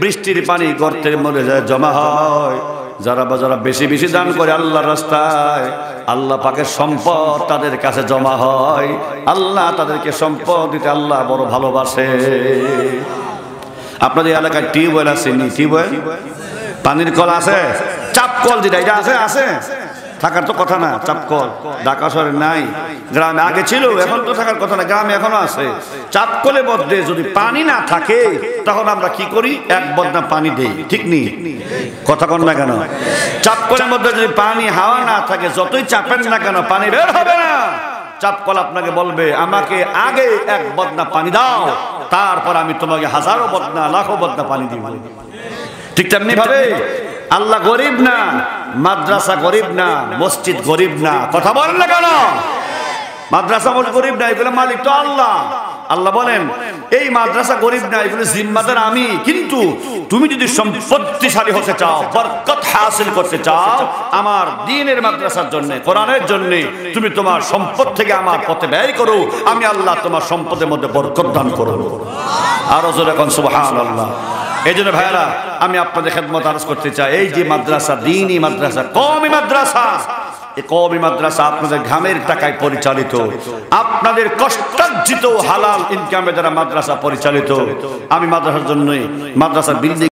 [SPEAKER 1] বৃষ্টির পানি গর্তের মধ্যে জমা হয়। যারা বা যারা বেশি বেশি দান করে আল্লাহর রাস্তায়, আল্লাহ পাকের সম্পদ তাদের কাছে জমা হয়। আল্লাহ তাদেরকে সম্পদ দিতে আল্লাহ বড় ভালোবাসে। আপনাদের এলাকায় টিউবওয়েল আছে নি? টিউবওয়েল? পানির কল আছে? চাপ কল যেটা, এটা আছে? আছে? থাকার তো কথা না চাপকল ঢাকা শহরে নাই, গ্রামে আগে ছিল, এখন তো থাকার কথা না, গ্রামে এখনও আছে। চাপকলের মধ্যে যদি পানি না থাকে, তখন আমরা কি করি? এক বদনা পানি দেই, ঠিক নেই কথা কন না কেন? চাপকলের মধ্যে যদি পানি, হাওয়া না থাকে, যতই চাপেন না কেন, পানি বের হবে না। চাপকল আপনাকে বলবে, আমাকে আগে এক বদনা পানি দাও, তারপর আমি তোমাকে হাজারো বদনা, লাখো বদনা পানি দিব। ঠিক তেমনি ভাবে আল্লাহ গরিব না, মাদ্রাসা গরিব না, মসজিদ গরিব না। কথা বলেন না কেন? মাদ্রাসা বলে গরিব না এগুলো মালিক তো আল্লাহ। আল্লাহ বলেন, এই মাদ্রাসা গরিব না এগুলো জিম্মাদার আমি, কিন্তু তুমি যদি সম্পত্তিশালী হতে চাও, বরকত হাসিল করতে চাও, আমার দিনের মাদ্রাসার জন্য, কোরআনের জন্য, তুমি তোমার সম্পদ থেকে আমার পথে ব্যয় করো, আমি আল্লাহ তোমার সম্পদের মধ্যে বরকত দান করো আরও জোরে কোন, সুবহানাল্লাহ। এই জন্য ভাইয়ারা, আমি আপনাদের খেদমত আরজ করতে চাই। এই যে মাদ্রাসা, দিনই মাদ্রাসা কমই মাদ্রাসা কবি ঘামের টাকায় পরিচালিত। আপনাদের হালাল দ্বারা মাদ্রাসা পরিচালিত। আমি মাদ্রাসার জন্যই মাদ্রাসা বিল্ডিং